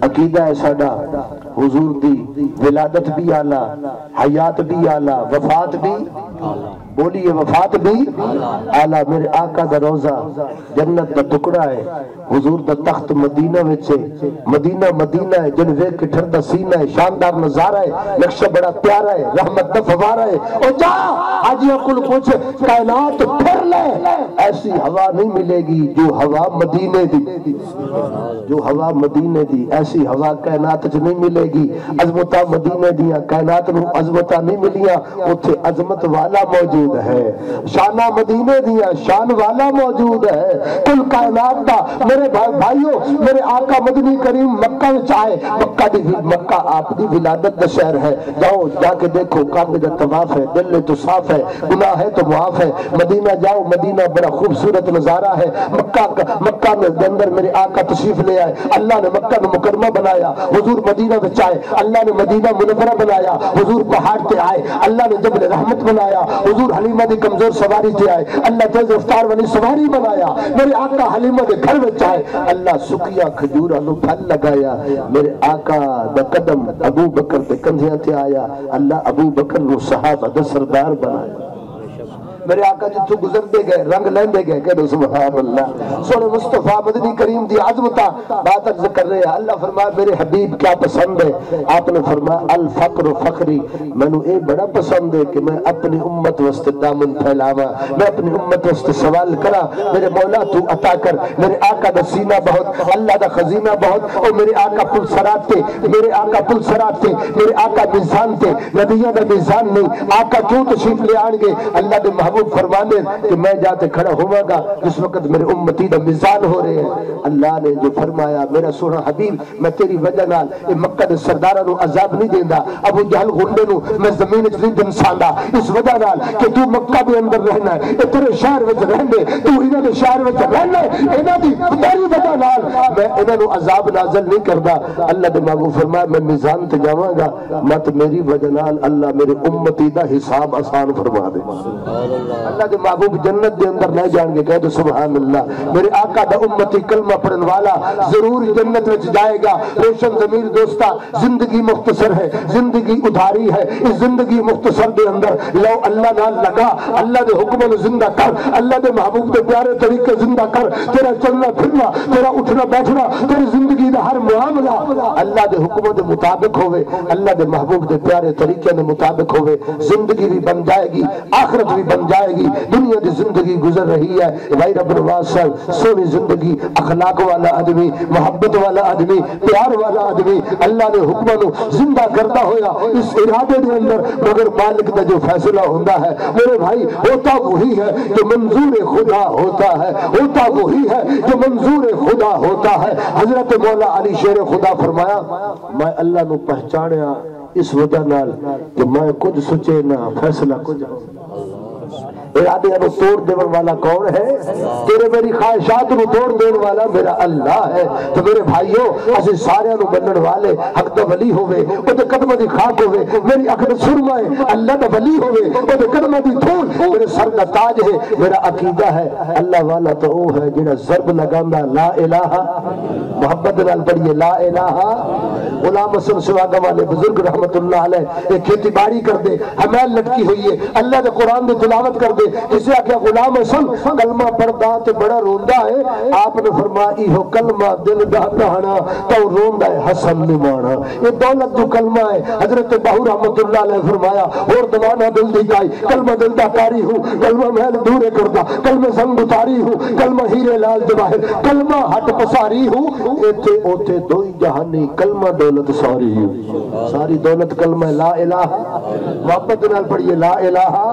अकीदा है साडा हुजूर दी, विलादत भी आला, हयात भी आला, वफात भी बोलिए वफात भी आला, मेरे आका दा रोजा जन्नत दा टुकड़ा है। हुजूर दा तख्त मदीना विच है। मदीना मदीना है, जिन वेख के ठरदा सीना है, शानदार नज़ारा है, नक्शा बड़ा प्यारा है, रहमत दा फवारा है। ओ जा हाजिया कुल पूछ कायनात फिर ले। ऐसी हवा नहीं मिलेगी जो हवा मदीने दी। जो हवा मदीने दी, ऐसी हवा कायनात च नहीं मिलेगी। अजमता मदीने दिया कायनात नु अजमता नहीं मिलिया उथे अजमत वाला मौजूद है। शाना मदीने दिया शान वाला मौजूद है। कुल कायनात दा, मेरे भाई भाइयों, मेरे आका मदनी करीम मक्का में आए। मक्का दी मक्का आप दी विलादत दा शहर है। जाओ, जाके देखो, काबे दा तवाफ है, दिल तो साफ़ है, गुनाह है तो मुआफ है। मदीना जाओ, मदीना बड़ा खूबसूरत नज़ारा है। मक्का मक्का में अंदर मेरे आका तशरीफ़ ले आए। अल्लाह ने मक्का में मुकरमा बनाया। हुजूर मदीना आए अल्लाह ने मदीना मुनवरा बनाया, हुजूर पहाड़ पे आए। अल्लाह ने जबल रहमत बनाया हुजूर हलीमा दी कमज़ोर सवारी थे आए। अल्लाह तेज रफ्तार वाली सवारी बनाया, मेरे आका हलीमा दे घर में आए अल्लाह सुखिया खजूरा नु फल लगाया, मेरे आका दा कदम अबू बकर दे कंधियाँ ते आया। अल्लाह अबू बकर नु सहाबा सरदार बनाया। मेरे आका जितों गुजरते गए, रंग लेंदे गए कहो सुभान अल्लाह सोने मुस्तफ़ा मदनी करीम दी आजमता बात अर्ज़ कर रहे हैं, अल्लाह फरमाया मेरे हबीब क्या पसंद है? आपने फरमाया अल फक्र फखरी। मैनू ए बड़ा पसंद है कि मैं अपनी उम्मत वास्ते दामन फैलावा, मैं अपनी उम्मत वास्ते सवाल करा। मेरे मौला तू अता कर, मेरे आका दा सीना बहुत, अल्लाह दा खजीना बहुत, और मेरे आका पुल सराते मेरे आका पुल सराते मेरे आका मिजान थे नबियाँ दा मिजान नहीं, आका क्यों तशरीफ़ ले आएँगे अल्लाह दे महबूब फरमाने कि मैं जाते खड़ा होवागा जिस वक्त मेरे उम्मती का मिजान हो रहे हैं। अल्लाह ने जो फरमाया, मेरा सोना हबीब, मैं तेरी वजह ये मक्का दे सरदारां नु अजाब नहीं देंदा, अबू जहल गुंडे नु मैं ज़मीन च नहीं दमसांदा। इस वजह नाल कि तू मक्का दे अंदर रहना है तेरे शहर विच रहंदे, तू इन्हां दे शहर विच रहना है दी तेरी वजह नाल मैं इन्हां नु अजाब नहीं करदा। अल्लाह दे महबूब फरमाया मैं मिजान ते जावांगा, मत मेरी वजह नाल अल्लाह मेरे उम्मती दा हिसाब आसान फरमा दे। के महबूब जन्नत के अंदर ले जाएँगे, कह दो सुभान अल्लाह मेरे आका दा उम्मती कलमा पढ़ने वाला ज़रूर जन्नत में जाएगा। रोशन जमीर दोस्ता, ज़िंदगी मुख्तसर है, ज़िंदगी उधारी है। इस ज़िंदगी मुख्तसर के अंदर लो अल्लाह नाल लगा। अल्लाह के हुक्म में ज़िंदा कर। अल्लाह के महबूब के प्यारे तरीके ज़िंदा कर। तेरा चलना फिरना, तेरा उठना बैठना, तेरी ज़िंदगी का हर मामला अल्लाह के हुक्म के मुताबिक होवे। अल्लाह के महबूब के प्यारे तरीके के मुताबिक होवे। ज़िंदगी भी बन जाएगी, आखिरत भी बन जाएगी दुनिया की ज़िंदगी गुजर रही है। भाई रब नवाज़ सोनी ज़िंदगी, अखलाक वाला आदमी, मोहब्बत वाला आदमी, प्यार वाला आदमी, अल्लाह ने हुक्म ज़िंदा करता होया इस इरादे के अंदर। मगर मालिक का जो फैसला होता है, मेरे भाई, होता वही है जो मंजूर खुदा होता है। होता वही है जो मंजूर खुदा होता है। हज़रत मौला अली शेर खुदा फरमाया, मैं अल्लाह नु पहचानिया इस वजह नाल कि मैं कुछ सोचे ना, फैसला कुछ इरादे तोड़ देने वाला कौन है? तेरे मेरी ख्वाहिशात को तोड़ देने वाला मेरा अल्लाह है। तो मेरे भाइयों, असि सारे बनने वाले हक तो वली होवे ओदे कदम दी खाक होवे, मेरी अख ते सुरमा है, अल्लाह दा वली होवे ओदे कदम दी धूल मेरे सर का ताज है, मेरा अकीदा है, अल्लाह वाला तो वो है जेड़ा जरब लगांदा, ला इलाहा मोहब्बत नाल पढ़िए ला इलाहा। गुलाम हसन सुवागा वाले बुज़ुर्ग रहमतुल्लाह अलैह खेती बाड़ी कर दे हमें लटकी हुई है, अल्लाह के कुरान की तिलावत कर दे। जिसे आख्या, गुलाम हसन, कलमा पढ़दा ते बड़ा रोंदा है। आपने फरमाया, इहो कलमा दिल दा कहाना तो रोंदा है, हसन निमाना ये दौलत जो कलमा है, हज़रत बाहू रहमतुल्लाह अलैह फरमाया और दवाना दिल दी गाई, कलमा दिल दा कारी हूँ, कलमा महल दूरे करदा, कलमे संग उतारी हूँ, कलमा हीरे लाल जवाहिर कलमा हट पसारी हूँ एथे ओथे दोई जहानी, कलमा दौलत सारी हूँ। सारी दौलत कलमा ला इलाहा नाल पढ़िए, ला इलाहा।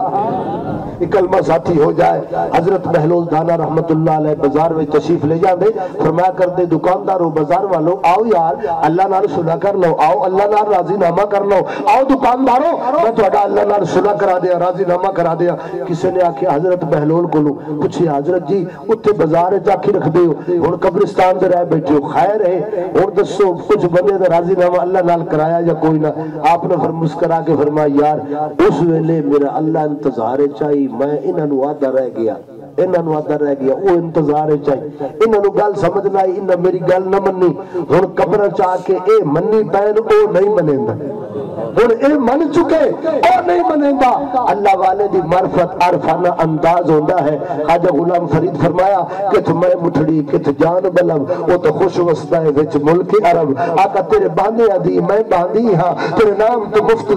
कलमा साथी हो जाए। हज़रत बहलोल दाना रहमत बाज़ार में तशरीफ़ ले जाते, फरमाया कर दे, दुकानदारों बाज़ार वालों, आओ यार, अल्लाह नाल सुना कर लो, आओ, अल्लाह नाल राजीनामा कर लो। आओ दुकानदारों, मैं थोड़ा अल्लाह नाल सुना करा दिया, राजीनामा करा दिया। किसी ने आखिया, हज़रत बहलोल को पूछे हज़रत जी उत्थे बाज़ार आखी रखते हो हूँ कब्रिस्तान से रह बैठे हो, खैर है हूँ दसो कुछ बने का राजीनामा अल्लाह नाल कराया या कोई ना? आपने फिर मुस्करा के फरमाया, यार, उस वेले मेरा अल्लाह इंतज़ार चाहिए मैं inaan waa daraagya इन्हों आदा रह गया वो इंतज़ार चाहिए इन्हों गल समझ आई, इन्हें मेरी गल न मनी हूँ कबर च ये मनी पैन वो नहीं मन अल्लाह तो खुश तेरे बांधिया मैं बांधी हाँ, तेरे नाम तो मुफ़्त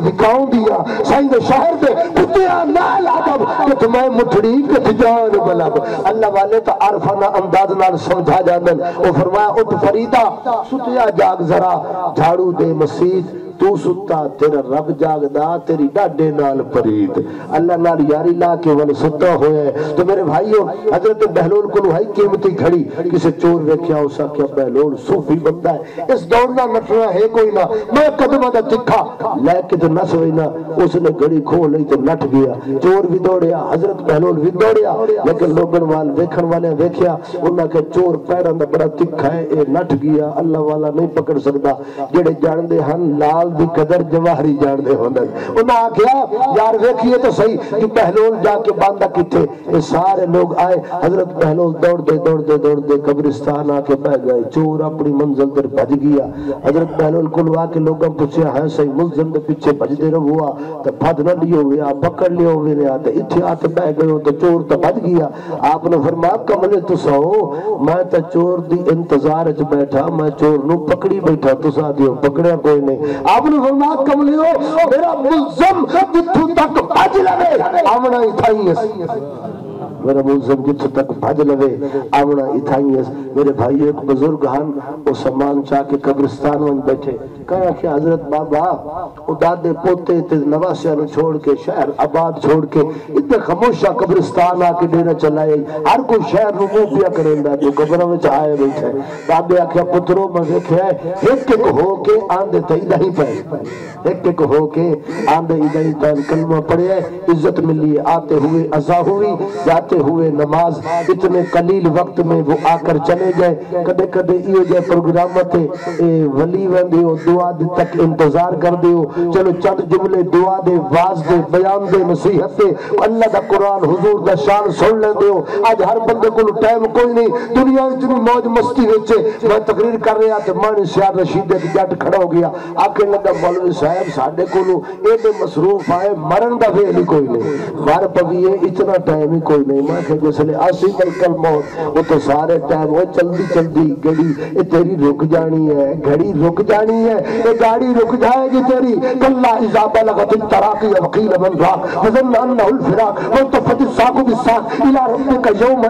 अल्लाह वाले तो अरफाना अंदाज समझा जांदन ओ जाग जरा झाड़ू दे तू सुता तेरा रब जागदा, तेरी डाडे नाल परीत। अल्लाह नाल यारी ला के वल सुता होया तो मेरे भाइयों हज़रत बहलोल को हाई कीमती घड़ी, किसे चोर वेख्या, उस आख्या, बहलोल, सूफी बंदा है। इस दौड़ना नटना है कोई ना। मैं कदम दा तिखा। लेके तो नस होई ना, उसने घड़ी खोल ली तो नट गया। चोर भी दौड़िया, हज़रत बहलोल भी दौड़िया। लेकिन लोगन वाल वाले वेख्या, उन्हें के चोर पैरों दा बड़ा तिखा है ये नट गया। अल्लाह वाला नहीं पकड़ सकता जेड़े जानते हैं लाल दी कदर जवाहरी जानते होंगे उन्हें आख्या यार वेखिए तो सही कि बहलोल जाके बांधा ये सारे लोग आए हज़रत बहलोल दौड़ते दौड़ते दौड़ते कब्रिस्तान आके बह गए चोर अपनी मंजिल पर भज गया हज़रत बहलोल को आके लोगों पूछा है सही मुलजम के पीछे भजते रहो तो भज न लियो गया पकड़ लियो गया तो इतने आके बह गए तो चोर तो भज गया आपने फरमाया कमले तुसा हो मैं तो चोर दी इंतज़ार च बैठा मैं चोर न पकड़ी बैठा तुसा दियो पकड़िया कोई नहीं आप आपने फरमाया कमलियो मेरा मुल्जम जिथों तक भज लगे आमना ही थाई मेरा मुलजम जित तक भज लवे आवना इथाई मेरे भाई एक बुज़ुर्ग हन वो सम्मान चाह के कब्रिस्तान में बैठे। कहा कि हज़रत बाबा, वो दादे पोते ते नवासिया नु छोड़ के, शहर आबाद छोड़ के, इतने खामोशा कब्रिस्तान आके डेरा चलाए। हर कोई शहर नु मुँह पिया करेंदा तो कब्र में आए बैठे। बाबे आख्या पुत्रो, मैं देखया एक एक हो के आंदे ते नहीं पे एक एक हो के आंदे इधर पे कलमा पढ़े इज़्ज़त मिली आते हुए अजा हुई, जाते हुए नमाज़ इतने कलील वक्त में वो आकर चले गए। कदे कदे इो जे प्रोग्राम थे ए वली वेंदे हो, दुआ दे तक इंतज़ार कर दियो चलो चंद जुमले दुआ दे, वाज दे, बयान दे, नसीहत दे। अल्लाह दा कुरान, हुजूर दा शान सुन लेंदे हो। आज हर बंदे को टाइम कोई नहीं। दुनिया इतनी मौज मस्ती विच मैं तकरीर कर रहा ते मानी सियार रशीद एक जट खड़ा हो गया आके लगा मौलवी साहब साडे कोलो एडे मसरूफ आए मरण दा वेल ही कोई नहीं मर पवीए इतना टाइम ही कोई नहीं जल्दी जल्दी गड़ी ये तेरी रुक जानी है गाड़ी रुक जाएगी तेरी कल्ला इजाबा लगत तराकी वकील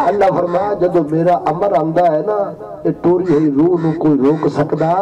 अल्लाह फरमाया जब मेरा अमर आंदा है ना ये हुई रूह नु कोई रोक सकदा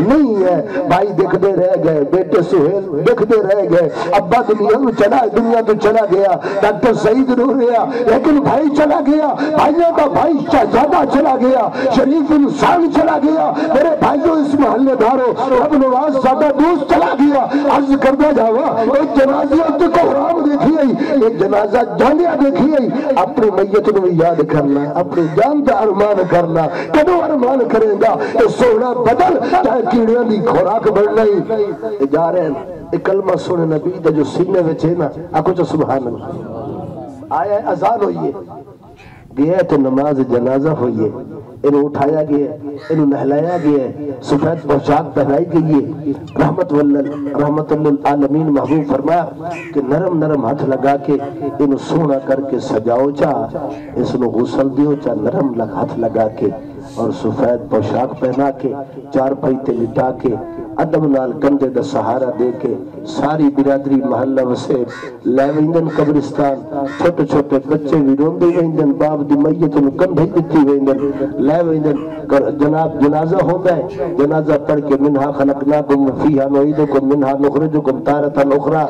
नहीं है भाई देखते रह गए बेटे सुहेल देखते रह गए अब्बा दुनिया में चला दुनिया तो चला गया डॉक्टर सईद रो रहा लेकिन भाई चला गया। भाइयों का भाई ज़्यादा चला गया। शरीफ इंसान चला गया। मेरे भाइयों, इस मोहल्लेदारों रब नवाज़ सादा दोस्त चला गया। अर्ज़ करता जावा, एक जनाजा तो कोहराम देखी आई, एक जनाजा जानिया देखी आई। अपनी मैयत को याद करना, अपनी जान का अरमान करना। कदों अरमान करेगा ये सोना बदल, चाहे कीड़ियों की खुराक बढ़ना ही जा रहे हैं कलमा सुने नबी जो सीने में है ना आको तो सुभान अल्लाह। आया अजान होइए। गया तो नमाज़, जनाजा होइए। इन्हें उठाया गया इन्हें नहलाया गया सफ़ेद पोशाक पहनाई गई है। रहमत रहमत आलमीन महबूब फरमाया कि नरम नरम हाथ लगा के इन सोना करके सजाओ चा इसनो गुसल दियो चा नरम लग हाथ लगा के और सफ़ेद पोशाक पहना के, चार पैते लिटा के अदब नाल कंधे दा सहारा दे के सारी बिरादरी महल्ला वसे ले कब्रिस्तान छोटे छोटे बच्चे भी रोंदे वेंदन बाप दी मैयत कंधे दित्ती वेंदन ले वेंदन जनाब जनाजा होता है, जनाजा पढ़ के मिनहा खलकनाकुम फीहा नुईदुकुम मिनहा नुखरिजुकुम तारतन उखरा।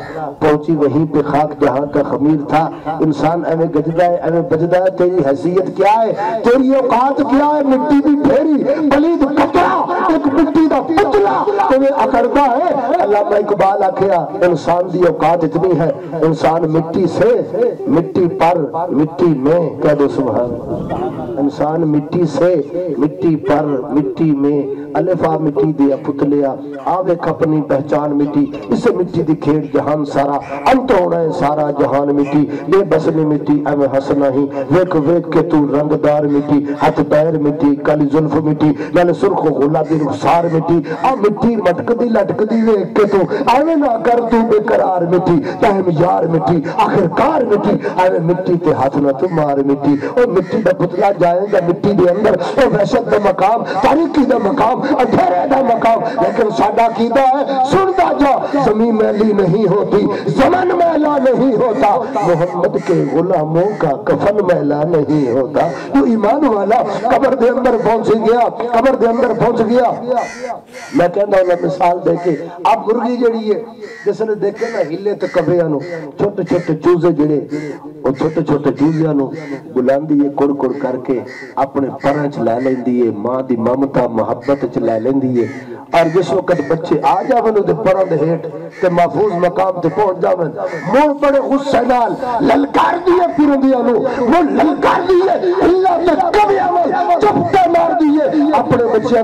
पहुँची वहीं पे खाक जहाँ का खमीर था। इंसान एवे गजदा है एवे बजदा है, तेरी हैसियत क्या है? तेरी औकात क्या है? मिट्टी दी ढेरी पलीद कपड़ा एक मिट्टी दा पुतला अल्लाह इकबाल आखिया, इंसान की औकात इतनी है। इंसान मिट्टी से मिट्टी पर, मिट्टी में, कह दो सुबह इंसान मिट्टी से मिट्टी पर, मिट्टी में अलिफा मिट्टी दिया, पुतलिया। आवे अपनी पहचान मिट्टी। इस मिट्टी दी खेड़ जहान सारा। अंत होना है सारा जहान मिट्टी। बेबस में मिट्टी एवं हंसना ही वेख वेख के तू रंगदार मिट्टी, हाथ पैर मिट्टी, काली जुल्फ मिट्टी, नाले सुर्ख गुलाबी रुखसार मिट्टी। आ मिट्टी मटकदी, लटकदी वेख के तू। एवं ना कर तू बेकरार मिट्टी, तहम यार मिट्टी, आखिरकार मिट्टी। एवं मिट्टी ते हाथ ना तू मार मिट्टी। ओ मिट्टी दा पुतला जाएगा मिट्टी दे अंदर। ओ वहशत दा मकाम तारीकी दा मकाम। अंधेरे का मकाम लेकिन साडा है सुनता जा, ज़मीन मैली नहीं होती, जमन मैला नहीं होता। मोहम्मद के गुलामों का कफन मैला नहीं होता। तो ईमान वाला, कबर के अंदर पहुँच गया, कबर के अंदर पहुँच गया। मैं कहता हूँ मिसाल देके आप मुर्गी जड़ी है, जिसने देखे ना हिले तो कबिया छोटे छोटे चूजे जड़े छोटे छोटे बुलांदी है कुड़ कुड़ करके अपने पर लै लेंदी है माँ की ममता मुहब्बत च लै लेंदी है और जिस वक्त बच्चे आ जावन परों हेठ ते महफूज मकाम ते पहुँच जावन मोर बड़े गुस्से ललकार दिए वो ललकार दिए अपने बच्चों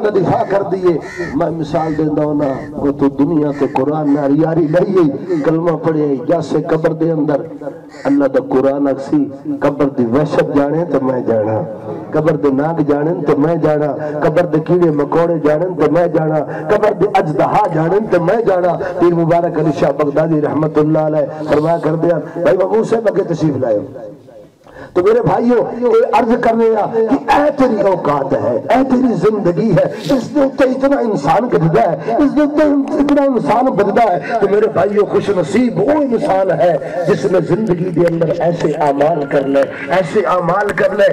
कुरान अक्सी कबर दी वहशत जाने तो मैं जाना। कबर दे नाग जाने तो मैं जाना। कबर दे कीड़े मकोड़े जाने तो मैं जाना। कबर दे अजदहा जाने तो मैं जाना। पीर मुबारक अली शाह बगदादी रहमतुल्लाह अलैह फरमाया कर दिया भाई बाबू से मगे तशरीफ़ लायो। तो मेरे भाइयों, ये अर्ज़ कर रहे हैं कि ऐ तेरी औकात है, ऐ तेरी ज़िंदगी है, इसके उत्ते इतना इंसान बददा है, इसके उत्ते इतना इंसान बददा है तो मेरे भाइयों खुश नसीब वो इंसान है जिसने ज़िंदगी के अंदर ऐसे अमाल कर ले, ऐसे अमाल कर ले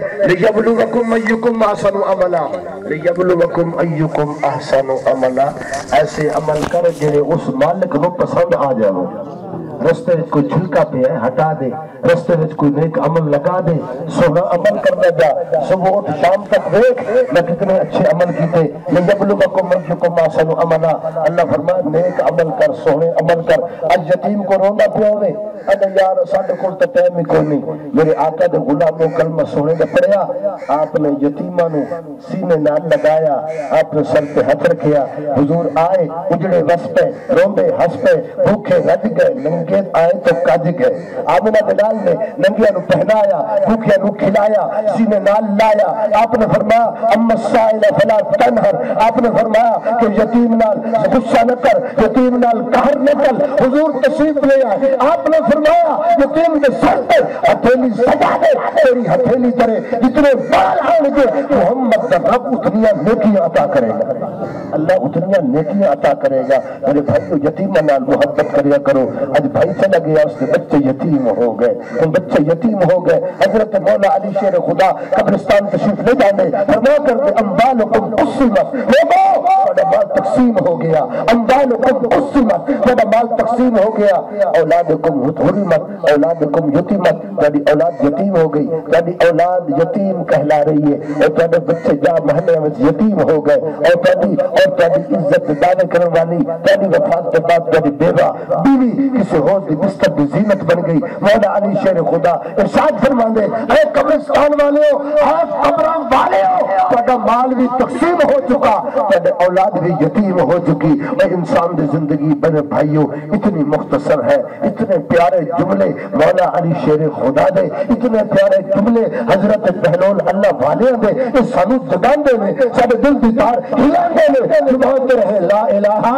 अमला ऐसे अमल कर जे उस मालिक को पसंद आ जाए। रस्ते कोई छिलका पे है, हटा दे। रस्ते में कोई नेक अमल लगा दे, सोना अमल करने जा। सुबह उठ, शाम तक देख, मैं कितने अच्छे अमल किए मैं जब लोगों को मर्ज को मासनु अमला अल्लाह फरमा, नेक अमल कर सोने अमल कर। अज यतीम को रोना पिया वे अरे यार साडे को तो टाइम ही कोई नहीं। मेरे आका दे गुलामों कलमा सोने दे पढ़िया। आपने यतीमा नु सीने नाल लगाया। आपने सर पे हाथ रखिया। हुजूर आए, उजड़े वस पे रोंदे हंस पे भूखे रज गए, नंगे के आए तो कज गए। आमिना बिलाल ने नंगिया नु पहनाया भूखिया नु खिलाया, सीने नाल लाया। आपने फरमाया, अम्मा साइला फला तनहर। आपने फरमाया कि यतीम नाल गुस्सा न कर, यतीम नाल कहर न कर, हुजूर तशरीफ़ ले आए। आपने फरमाया, यतीम के सर पे हथेली सजा दे, तेरी हथेली तरह जितने बाल आएँगे मोहम्मद का रब उतनी नेकियाँ अता करेगा। अल्लाह उतनी नेकियाँ अता करेगा। मेरे भाई यतीम नाल मोहब्बत करिया करो। आज भाई चला गया उसके बच्चे यतीम हो गए। तो बच्चे यतीम हो गए। हज़रत मौला अली शेर खुदा कब्रिस्तान तशरीफ़ ले जाने फरमा कर दे अम्बाल माल तकसीम हो गया। माल तकसीम हो गया। औलाद कुम औलाद कुम औलाद यतीम हो गई। औलाद यतीम कहला रही है। और तेरे बच्चे जा महल्ले में यतीम हो गए। और तेरी और तेरी इज़्ज़त दावे करने वाली तेरी वफात के बाद तेरी बेवा, बीवी किसी हो रोज की बिस्तर की जीनत बन गई मौला अली शेर खुदा इरशाद फरमांदे अरे कब्रिस्तान वाले हो आप कब्र वाले हो ਤੁਹਾਡਾ माल भी तकसीम हो चुका ਤੁਹਾਡੇ औलाद भी यतीम हो चुकी और इंसान की जिंदगी बड़े भाइयों इतनी मुख्तसर है इतने प्यारे जुमले मौला अली शेर खुदा दे इतने प्यारे जुमले हजरत पहलोन अल्लाह वाले दे ये सानू जगांदे ने साडे दिल दी तार हिलांदे ने जुबान रहे ला इलाहा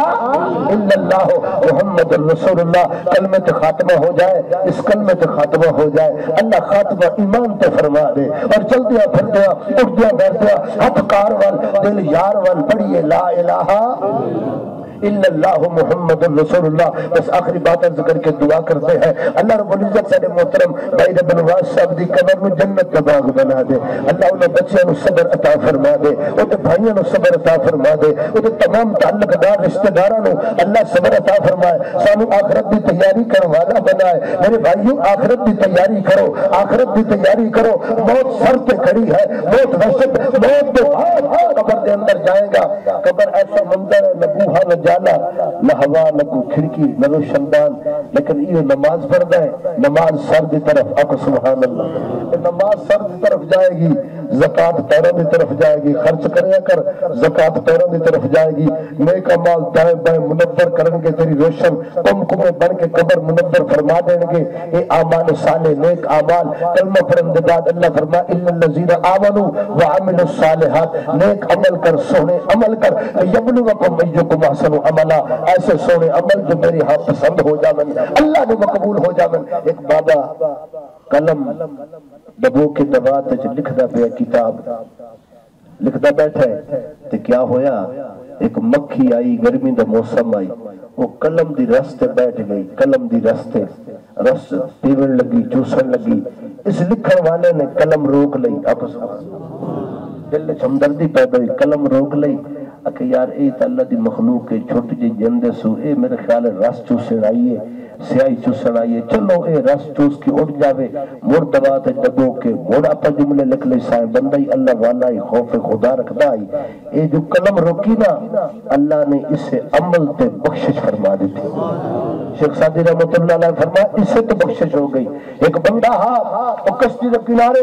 इल्लल्लाह मुहम्मद रसूलुल्लाह कलमे तो खात्मा हो जाए, इस कलमे तो खात्मा हो जाए। अल्लाह खात्मा ईमान तो फरमा दे और चलदिया फिरदिया, उठदिया बैठदिया हथ कार वाल दिल यार वाल पढ़िए ला इलाहा मोहम्मद बस आखिरी बात अर्ज़ करके दुआ करते हैं। अल्लाह मोहतरम, भाई साहब दी कब्र में जन्नत का बाग बना दे। अल्लाह उन्हें बच्चों को सब्र अता फरमा दे भाइयों को सब्र अता फरमा दे तमाम अल्लाह सब्र अता फरमाए। आखिरत की तैयारी बनाए। मेरे भाइयों, आखिरत की तैयारी करो, आखिरत की तैयारी करो। मौत सर पे खड़ी है, मौत वशत के कब्र के अंदर जाएगा। कब्र ऐसा मंजर है न बूहा जाला न हवा, न कोई खिड़की, न रोशनदान लेकिन ये नमाज़ पढ़ना है, नमाज़ सर की तरफ़ अक सुबहान अल्लाह नमाज़ सर की तरफ़ जाएगी, जक़ात पैरों की तरफ़ जाएगी, खर्च करे कर, जक़ात पैरों की तरफ़ जाएगी। नेक अमाल दाएँ बाएँ मुनव्वर करेंगे, तेरी रोशन कुमकुमे बन के कबर मुनव्वर फरमा देंगे। ये आमाल साले, नेक आमाल, कलमा पढ़ने के बाद अल्लाह फरमा इल्लल लजीना आमनु व अमिलुस सालिहात। नेक अमल कर सोने अमल कर यबलुवकुम अय्युकुम अहसनु। अमला, ऐसे सोने अमल जो मेरे यहाँ पसंद हो जावन, अल्लाह ने मकबूल हो जावन। एक बाबा कलम डबो के दबात लिखदा पे किताब। लिखदा बैठा है, ते क्या होया? एक मक्खी आई, गर्मी का मौसम आई। वो कलम दी रस्ते बैठ गई, कलम दी रस्ते। रस पीवन लगी, चूसन लगी। इस लिखन वाले ने कलम रोक ली आपस दिल हमदर्दी पैदा हुई, कलम रोक ली अके यार, ए अल्लाह दी मखलूक के छोटी जी जंदे सु। ए, मेरे ख्याल रस चूसण आइए स्याही चूसण आइए चलो, ए रस चूस के उठ जावे, मुड़ दबा ते डबो के, मुड़ आपा जुमले लिख ले साए बंदा ही अल्लाह वाला ही, खौफ खुदा रखदा ही। ए जो कलम रोकी ना, अल्लाह ने इसे अमल ते बख्शिश फरमा दी थी शेख सादी रहमतुल्लाह अलैह फरमा इससे तो बख्शिश हो गई। एक बंदा हा वो कश्ती के किनारे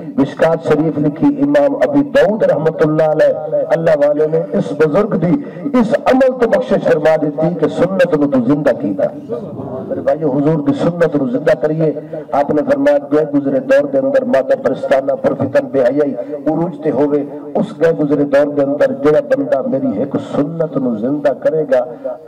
मिशकात शरीफ लिखी इमाम अभी दाऊद रहमत अल्लाह वाले ने इस बुज़ुर्ग की इस अमल तो बख्शे शर्मा दी कि सुन्नत नु तो ज़िंदा कीता मेरे भाई हुजूर की सुन्नत नु ज़िंदा करिए। आपने फरमाया, गए गुजरे दौर के अंदर मादा परस्ताना पर फितन बेहयाई उरूज ते होवे उस गए गुजरे दौर के अंदर जो बंदा मेरी एक सुनत नु ज़िंदा करेगा,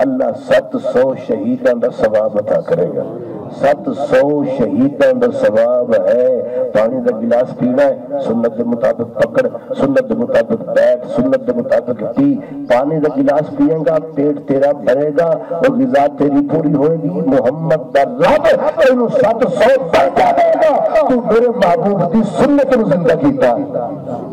अल्लाह सत सौ शहीदों का सवाब अदा करेगा। सत सौ शहीदों का सवाब है, पानी का गिलास पीना है सुनत के मुताबिक पकड़ सुनत के मुताबिक बैठ सुनत के मुताबिक पी। पानी का गिलास पिएगा, पेट तेरा भरेगा और गिजा तेरी पूरी होगी मुहम्मद दा रब तेनु 700 बंदा तू मेरे महबूब की सुनत नु ज़िंदा कीता।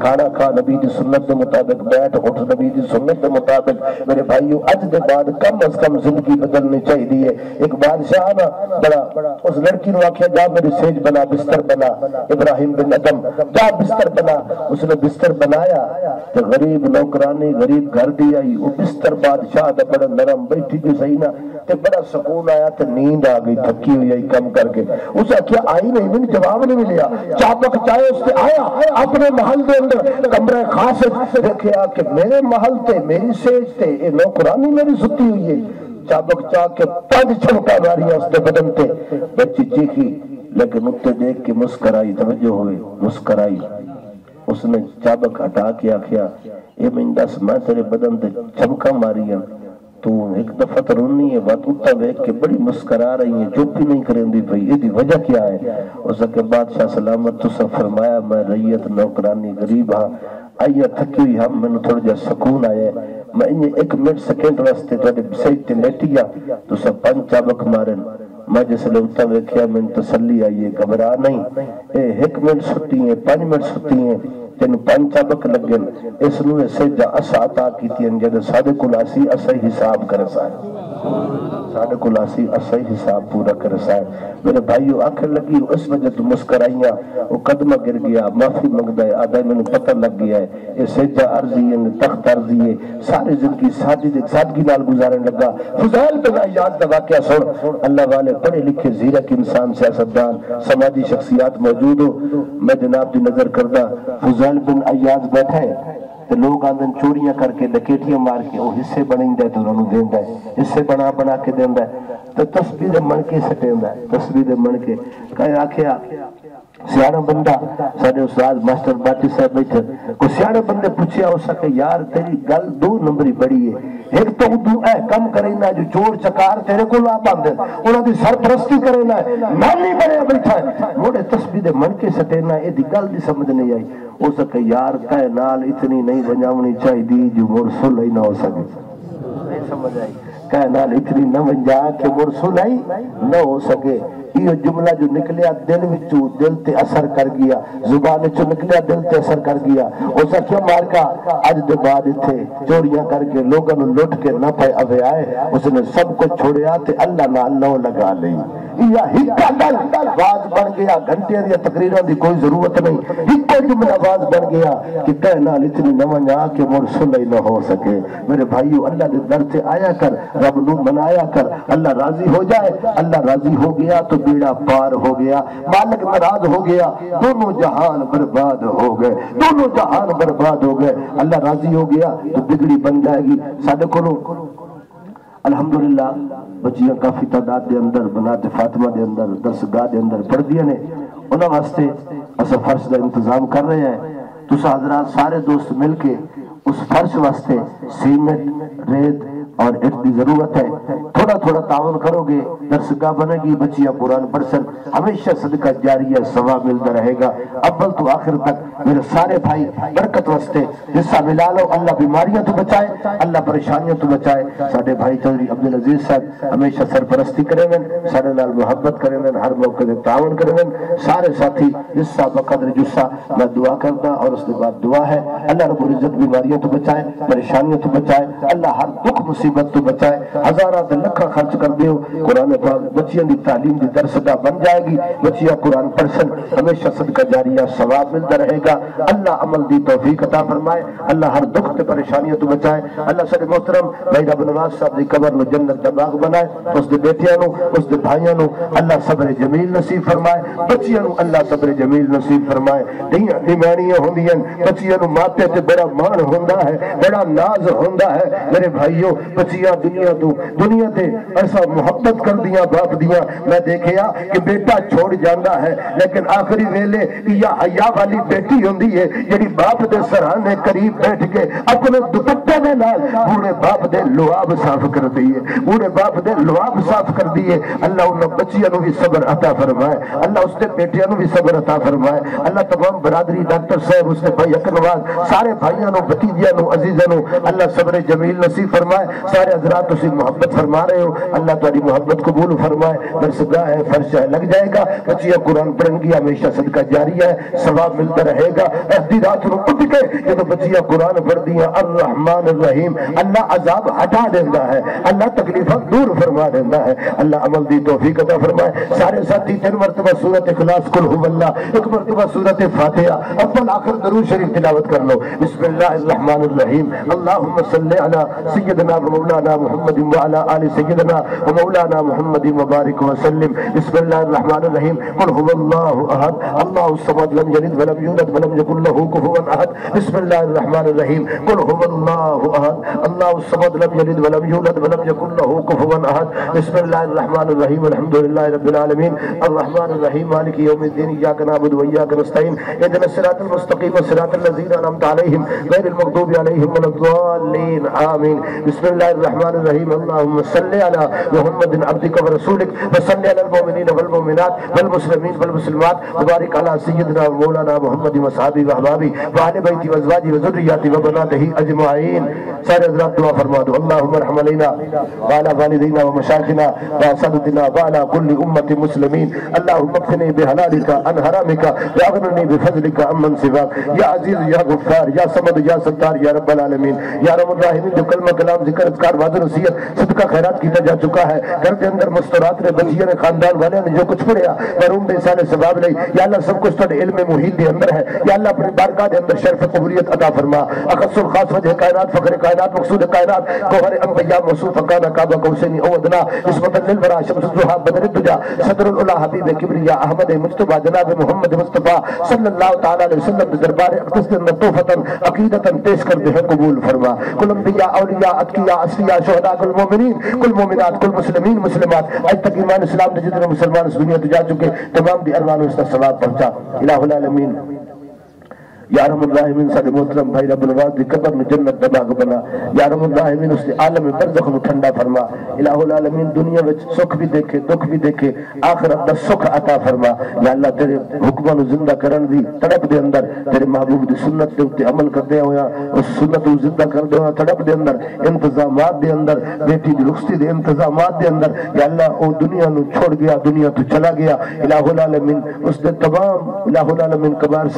खाना खा, नबी ਦੀ ਸੁन्नत के मुताबिक, बैठ उठ नबी की सुन्नत के मुताबिक। मेरे भाइयों अज के बाद कम अज कम ज़िंदगी बदलनी चाहिए। एक बादशाह ना, बड़ा उस लड़की ने आख्या, जा मेरी सेज बना, बिस्तर बना। इब्राहिम बिन अदम, जा बिस्तर बना। उसने बिस्तर बनाया तो गरीब नौकरानी, गरीब घर दी आई। वो बिस्तर बादशाह का बड़ा नरम बैठी जो सही ना, ते बड़ा सुकून आया तो नींद आ गई, थकी हुई आई कम करके। उसे आख्या, आई नहीं, मैंने जवाब नहीं मिलिया। चापक चाहे उससे आया, अपने महल के अंदर, कमरे खास देखा कि मेरे महल मेरी सेज नौकरानी मेरी सुती हुई है। चाबक चा के छमका मारिया उसके बदन बच्ची चीखी, लेकिन उत्ते देख के मुस्कराई, तवज्जो मुस्कराई। उसने चाबक हटा के आखिया, ये मैं दस, मैं तेरे बदन ते छमका मारी तू एक दफ़ा तो रोनी है, बात उत्ता देख के बड़ी मुस्करा रही है, चुप ही नहीं करेंदी भाई ये वजह क्या है? उसके बादशाह सलामत, तुसा फरमाया, मैं रैयत नौकरानी गरीब हाँ ਆਇਆ ਥੱਕੀ ਹਾਂ ਮੈਨੂੰ ਥੋੜਾ ਜਿਹਾ ਸਕੂਨ ਆਇਆ ਮੈਂ ਇਹ 1 ਮਿੰਟ ਸਕਿੰਟ ਵਾਸਤੇ ਤੁਹਾਡੇ ਵਿਸ਼ੇ ਤੇ ਲੇਟੀ ਆ ਤੁਸੀਂ ਪੰਜ ਚਾਬਕ ਮਾਰਨ ਮੈਂ ਜਿਸ ਵੇਲੇ ਉੱਤਾਂ ਵੇਖਿਆ ਮੈਨੂੰ ਤਸੱਲੀ ਆਈ ਹੈ ਘਬਰਾ ਨਹੀਂ ਇਹ 1 ਮਿੰਟ ਸੁੱਤੀ ਹੈ 5 ਮਿੰਟ ਸੁੱਤੀ ਹੈ ਤੈਨੂੰ ਪੰਜ ਚਾਬਕ ਲੱਗਣ ਇਸ ਨੂੰ ਇਸੇ ਜਾ ਅਸਾਤਾ ਕੀਤੀ ਅੰਗੇ ਸਾਡੇ ਕੋਲ ਅਸੀਂ ਅਸਾ ਹਿਸਾਬ ਕਰ ਸਕਦੇ सादगी नाल गुजारने का वाकया सुन। अल्लाह वाले पढ़े लिखे जीरक इंसान, सियासतदान, समाजी शख्सियात मौजूद हो। मैं जनाब की नज़र करदा फुजैल बिन अयाज बैठा ਤੇ ਲੋਕ ਆਂਦੇ ਚੋਰੀਆਂ ਕਰਕੇ ਡਕੇਟੀਆਂ ਮਾਰ ਕੇ ਉਹ ਹਿੱਸੇ ਬਣਾਉਂਦਾ ਤੇ ਉਹਨਾਂ ਨੂੰ ਦਿੰਦਾ ਹਿੱਸੇ ਬਣਾ ਬਣਾ ਕੇ ਦਿੰਦਾ ਤੇ ਤਸਬੀਹ ਦੇ ਮਣ ਕੇ ਸਟੇਂਦਾ ਤਸਬੀਹ ਦੇ ਮਣ ਕੇ ਕਹੇ ਆਖਿਆ सियाणा बंदा साडे उस्ताद मास्टर बाटी साहब बैठे। को सियाणे बंदे पूछया हो सके यार तेरी गल दो नंबरी बड़ी है। एक तो उदू ए कम करेना जो चोर चकार तेरे को ला पांदे। उन्हां दी सरपरस्ती करेना माली बनया बैठा है। मोड़े तस्बीह दे मन के सटेना ए दी गल दी समझ नहीं आई। हो सके यार कह नाल इतनी नहीं बजावनी चाहिए जो मोर सुल ही ना हो सके। नहीं समझ आई। कह नाल इतनी न बजा के मोर ही न हो सके। यो जुमला जो निकलिया, दिल विचू दिल ते असर कर गया। ज़ुबान चो निकलिया, दिल ते असर कर गया। उस आख्या मारका अज दे बाद इथे चोरियाँ करके लोगों नु लुट के ना पे अवे आए। उसने सब कुछ छोड़िया ते अल्लाह नाल नो लगा लई या हिक्का गल, आवाज़ बन गया। घंटे दी तकरीरां दी कोई ज़रूरत नहीं। हिक्को जुमला आवाज़ बन गया कि कह नाल इतनी न वंजा के मोर सुन ही न हो सके। मेरे भाइयों अल्लाह दे दर से आया कर, रब नु मनाया कर। अल्लाह राज़ी हो जाए। अल्लाह राज़ी हो गया तो बेड़ा पार हो गया मालिक नाराज़ हो गया, दोनों जहान बर्बाद हो गए, दोनों जहान बर्बाद हो गए। अल्लाह राज़ी हो गया तो बिगड़ी बन जाएगी। साढ़े को अल्हम्दुलिल्लाह, बच्चियाँ काफ़ी तादाद के अंदर, बनाते फातिमा के अंदर, दरसगाह के अंदर पढ़दियाँ ने। उन्होंने वास्ते अस फर्श का इंतज़ाम कर रहे हैं। तुस हजरात सारे दोस्त मिलके उस फर्श वास्ते सीमेंट, रेत और इसकी ज़रूरत है। थोड़ा थोड़ा तावन करोगे, दरसगाह बनेगी, बच्चियाँ कुरान पढ़सन। हमेशा सदका जारी है सवा मिलता रहेगा। अव्वल तो आखिर तक मेरे सारे भाई बरकत वास्ते हिस्सा मिला लो। अल्लाह बीमारियाँ तो बचाए, अल्लाह परेशानियों तो बचाए। साडे भाई चौधरी अब्दुल अज़ीज़ साहब हमेशा सरपरस्ती करेंगे साडे नाल मोहब्बत करेंगे हर मौके से तावन करेंगे सारे साथी हिस्सा बकदर जुस्सा, मैं दुआ करता और उसके बाद दुआ है। अल्लाह रब्बुल इज़्ज़त बीमारियों तो बचाए, परेशानियों तो बचाए। अल्लाह हर दुख मुसीबत मुसीबत तो बचाए। हजारा लखा खर्च कर दियो कुरान पाक बच्चियों की तालीम की दरसदा बन जाएगी। बच्चियाँ कुरान पढ़सन, हमेशा सदका जारिया सवाब मिलता रहेगा। अल्लाह अमल दी तौफीक अता फरमाए। अल्लाह हर दुख ते परेशानियों तो बचाए। अल्लाह सारे मोहतरम भाई रब नवाज़ साहब की कबर में जन्नत का बाग बनाए। उस दे बेटियाँ नु उस दे भाइयों अल्लाह सब्र जमील नसीब फरमाए। बच्चियों अल्लाह सब्र जमील नसीब फरमाए। धियाँ निमैणियाँ होंदियाँ बच्चियों माते ते बड़ा मान होंदा है, बड़ा नाज होंदा है। मेरे भाइयों बच्चियाँ दुनिया तो दुनिया ते ऐसा मोहब्बत कर दिया बाप दिया मैं देखिया कि बेटा छोड़ जाता है, लेकिन आखिरी वेले या हया वाली बेटी होंगी है जी बाप दे सराहने करीब बैठ के अपने दुपट्टे दे नाल बूढ़े बाप दे लुआब साफ़ कर दी है। बूढ़े बाप दे लुआब साफ़ कर दी है। अल्लाह उन बच्चियों भी सबर अता फरमाए। अल्लाह उसके बेटियों भी सबर अता फरमाए। अल्लाह तमाम बरादरी डॉक्टर साहब उसके भाई अकनवाज सारे भाइयों भतीजियाँ अजीजां अल्लाह सबरे जमील नसीब फरमाए। सारे हजरात तुसी मोहब्बत फरमा रहे हो, अल्लाह तुम्हारी मोहब्बत कबूल फरमाए। दरसगाह है फर्श है, लग जाएगा। बचिया कुरान पढ़ेंगी हमेशा सदका जारी है, सवाब मिलता रहेगा। अद्धी रात को उठ के जब बच्चियाँ कुरान पढ़ दिया अर्रहमान रहीम अल्लाह अजाब हटा देता है, अल्लाह तकलीफा दूर फरमा देता है। अल्लाह अमल दी तौफीक अता फरमाए। सारे साथी, तीन मरतबा सूरत इखलास कुल हुवल्ला, एक मरतबा सूरत फातिहा अव्वल आखिर दरूद शरीफ तिलावत कर लो। बिस्मिल्लाहिर्रहमानिर रहीम। अल्लाहुम्मा सल्ली अला सय्यिदना व मौलाना मुहम्मद व अला आलि सय्यिदना व मौलाना मुहम्मद व बारिक व सल्लिम बिस्मिल्लाहिर्रहमानिर रहीम कुल हुवल्लाहु अहद अल्लाहु समद लम यलिद व लम यूलद व लम यकुल लहू कुफुवन अहद बिस्मिल्लाहिर्रहमानिर रहीम कुल हुवल्लाहु अहद अल्लाहु समद लम यलिद व लम यूलद व लम यकुल लहू कुफुवन अहद बिस्मिल्लाहिर्रहमानिर रहीम अल्हम्दुलिल्लाहि रब्बिल आलमीन अर्रहमानिर रहीम मालिक यौमिद्दीन इय्याका नअबुदु व इय्याका नस्तईन इहदिना सिरातल मुस्तकीम सिरातल लज़ीना अनअमता अलैहिम गैरिल मग़दूबि अलैहिम वलद्दाल्लीन आमीन बिस्मिल्लाहिर रहमानिर रहीम अल्लाहुम्मा सल्लि अला मुहम्मदिन अब्दिका व रसूलिक व सल्लि अलल मुमिनीन वल मुमिनात वल मुस्लिमीन वल अला सय्यिदिना व मौलाना मुहम्मद व सहाबी व अहबाबी व अहले बैती व अज़वाजी व ज़ुर्रिय्याती व बनातिही अजमाइन सारे हजरात दुआ फरमा दो अल्लाहुम्मा रहम अलैना व अला वालिदैना व मशाइखिना व असदतिना व अला कुल्ली उम्मति मुस्लिमीन अल्लाहुम्मा अक्फिनी बिहलालिका अन हरामिका व अगनिनी बिफज़लिका अम्मन सिवाक या अज़ीज़ या गफ्फार या समद या सत्तार या रब्बल आलमीन या रहीमीन जो कलमा कलाम ज़िक्र अज़कार वाज़ नसीहत सदका खैरात किया जा चुका है घर के अंदर मुस्तरात ने ने खानदान वाले ने जो कुछ पढ़िया मरूम साले सवाब ले या अल्लाह सब कुछ तेरे इल्म मुहीन दे अंदर है। या अल्लाह अपनी बारगाह दे अंदर शर्फ कबूलियत अता फरमा। अकसुल खास वजह कायनात, फखर कायनात, मकसूद कायनात गोहर अंबिया मौसूफ फकाना काबा कौसनी ओ अदना इसमत लिल बरा शम्स जुहा बदर दुजा सदरुल उला हबीब किबरिया अहमद मुस्तफ़ा, जनाब मोहम्मद मुस्तफ़ा सल्लल्लाहु तआला अलैहि वसल्लम के दरबार अक़दस के अंदर तोहफतन, अकीदतन पेश कर दे है कबूल फरमा। कुल अंबिया औलिया अतकिया असफिया शुहदा कुल मोमिनीन कुल मोमिनात कुल मुस्लिमीन मुस्लिमात आज तक ईमान इस्लाम ने जितने मुसलमान इस दुनिया तो जा चुके तमाम दी अरमान उसका सवाब पहुँचा। इलाहुल आलमीन या भाई दी में जन्नत बना। उसके नु ठंडा फरमा। दुनिया विच सुख भी देखे, दुख भी देखे सुख फरमा। महबूब अमल होया, उस सुन्नत नु ज़िंदा करदे होया तड़प दे अंदर, इंतजामात दे अंदर, बेटी दी रुखसती इंतजामात अंदर दुनिया छोड़ गया, दुनिया तो चला गया। इलाहुल आलमीन उस दे तमाम इलाहुल कबार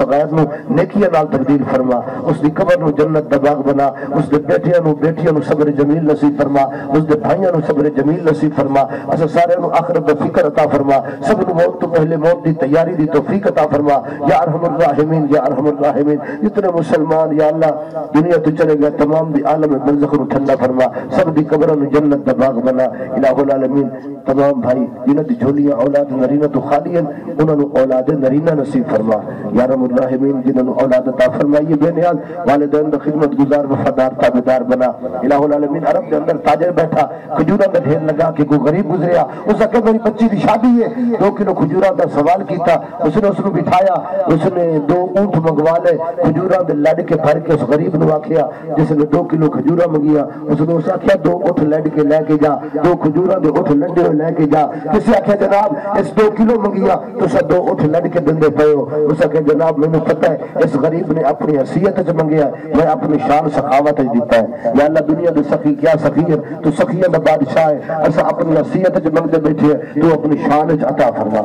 नेकी खुशियाँ नाल तब्दील फरमा उस दी कबर नु जन्नत दा बाग बना उस दे बेटियाँ नु बेटियाँ नु सब्र जमील नसीब फरमा उस दे भाइयाँ नु सब्र जमील नसीब फरमा, अस सारे नु आखिरत दा फ़िक्र अता फरमा सब नु मौत तो पहले मौत दी तैयारी दी तौफीक अता फरमा, या अरहमुर राहिमीन, या अरहमुर राहिमीन, जितने मुसलमान, या अल्लाह, दुनिया तो चले गए तमाम दी आलम बरज़ख नु ठंडा फरमा, सब दी कबर नु जन्नत दा बाग बना, इलाहुल आलमीन, तमाम भाई, जिन्हां झोलियाँ औलाद नरीना तो खाली हैं उन्हां नु औलाद नरीना नसीब फरमा, या अरहमुर राहिमीन, जिन्हां नु औलाद अता फरमाइए बेनियाज वालिदैन दा खिदमत गुजार वफादार ताबेदार बना इलाहुल आलमीन अरब के अंदर ताजर बैठा खजूरा का ढेर लगा के कोई गरीब गुजरिया उस आके मेरी बच्ची की शादी है दो किलो खजूरा का सवाल किया उसने उसको बिठाया उसने दो ऊँट मंगवा ले खजूरा दे लड़ के भर के उस गरीब नु आखिया जिसने दो किलो खजूरा मंगिया उसने उस आखिया दो उठ लड़ के लेके जा दो खजूरा उठ लंडे हुए लेके जा किसी आखिया जनाब इस दो किलो मंगिया तुसा दो उठ लड़ के दिंदे पे हो उस आखिया जनाब मैंने पता है इस गरीब ने अपनी हैसियत मंगया मैं अपनी शान, सखावत दिता है। या अल्लाह, दुनिया दे सखी, क्या सखी है? तू सखियाँ दा बादशाह है। असा अपनी हैसियत च मंगदे बैठे हैं, तू अपनी शान अता फरमा।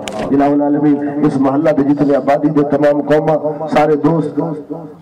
आलमीन, इस मोहल्ला दे जितने आबादी दे तमाम कौमा, सारे दोस्त,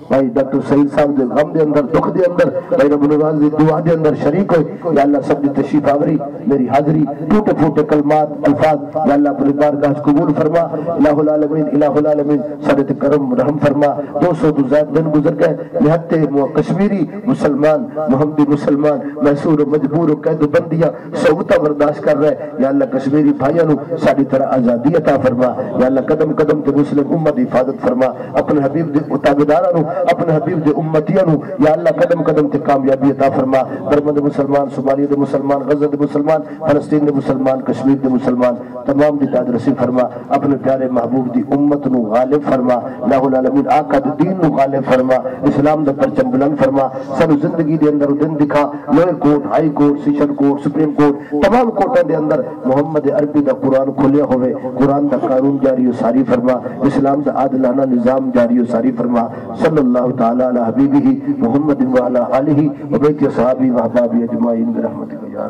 भाई डॉक्टर सईद साहब दे गम दे अंदर, दुख दे अंदर, भाई रब नवाज़ दी दुआ दे अंदर शरीक या अल्लाह, सब दी तशरीफ़ आवरी, मेरी हाजिरी टूटे फूटे कलमात, अल्फाज, या अल्लाह, अपनी बारगाह कबूल फरमा। इलाहुल आलमीन इलाहुल आलमीन सारे करम रहम फरमा। 200 तो ज़्यादा दिन गुजर गए। निहत्ते कश्मीरी मुसलमान, मोहम्मदी मुसलमान, मैसूर मजबूर कैद बंदियाँ सहूलता बर्दाश्त कर रहे या अल्लाह कश्मीरी भाइयों साडी तरह आज़ादी अता फरमा। या अल्लाह कदम कदम ते मुस्लिम उम्मत दी हिफाजत फरमा। अपने हबीब दे ताबेदारां अपने हबीब दे उम्मतियाँ या अल्लाह कदम कदम ते कामयाबी अता फरमा। बर्मा दे मुसलमान, सोमालिया दे मुसलमान, गजा दे मुसलमान, फलस्तीन दे मुसलमान, कश्मीर दे मुसलमान, तमाम दी दाद रसी फरमा। अपने प्यारे महबूब की उम्मत गालिब फरमा। लाहुल आलमीन आका दे दीन गालिब फरमा, इस्लाम दा परचम बुलंद फरमा। सानू ज़िंदगी दे अंदर दिन दिखा, lower court high court session court supreme court तमाम कोर्टां दे अंदर मोहम्मद अरबी दा कुरान खुलिया होवे। कुरान दा कानून जारी हो सारी फरमा। इस्लाम दा आदलाना निज़ाम जारी हो सारी फरमा। सल्लल्लाहु तआला अला हबीबिही मुहम्मद व अला आलिही व बैति सहाबी व अहबाबी अजमाइन बिरहमतिक या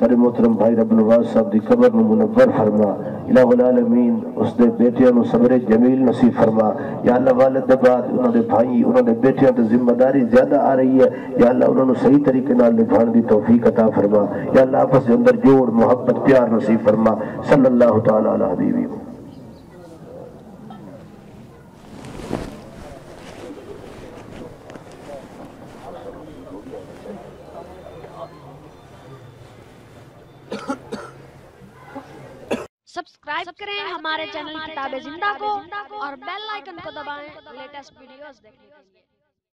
साढ़े मोहतरम भाई रबनवाज साहब की कबर में मुनवर फरमा। इलामीन उसके बेटिया सबरे जमील नसीब फरमा। या अल्लाह वालद के बाद उन्होंने भाई उन्होंने बेटिया तो ज़िम्मेदारी ज़्यादा आ रही है। या अल्लाह उन्होंने सही तरीके निभाने की तोहफी कता फरमा। या अल्लाह आपस के अंदर जोड़, मुहब्बत, प्यार नसीब फरमा। सल्लल्लाहु तआला अलैहि सब्सक्राइब करें हमारे चैनल किताबें ज़िंदा को और बेल आइकन को दबाएँ लेटेस्ट वीडियोस देखने के लिए।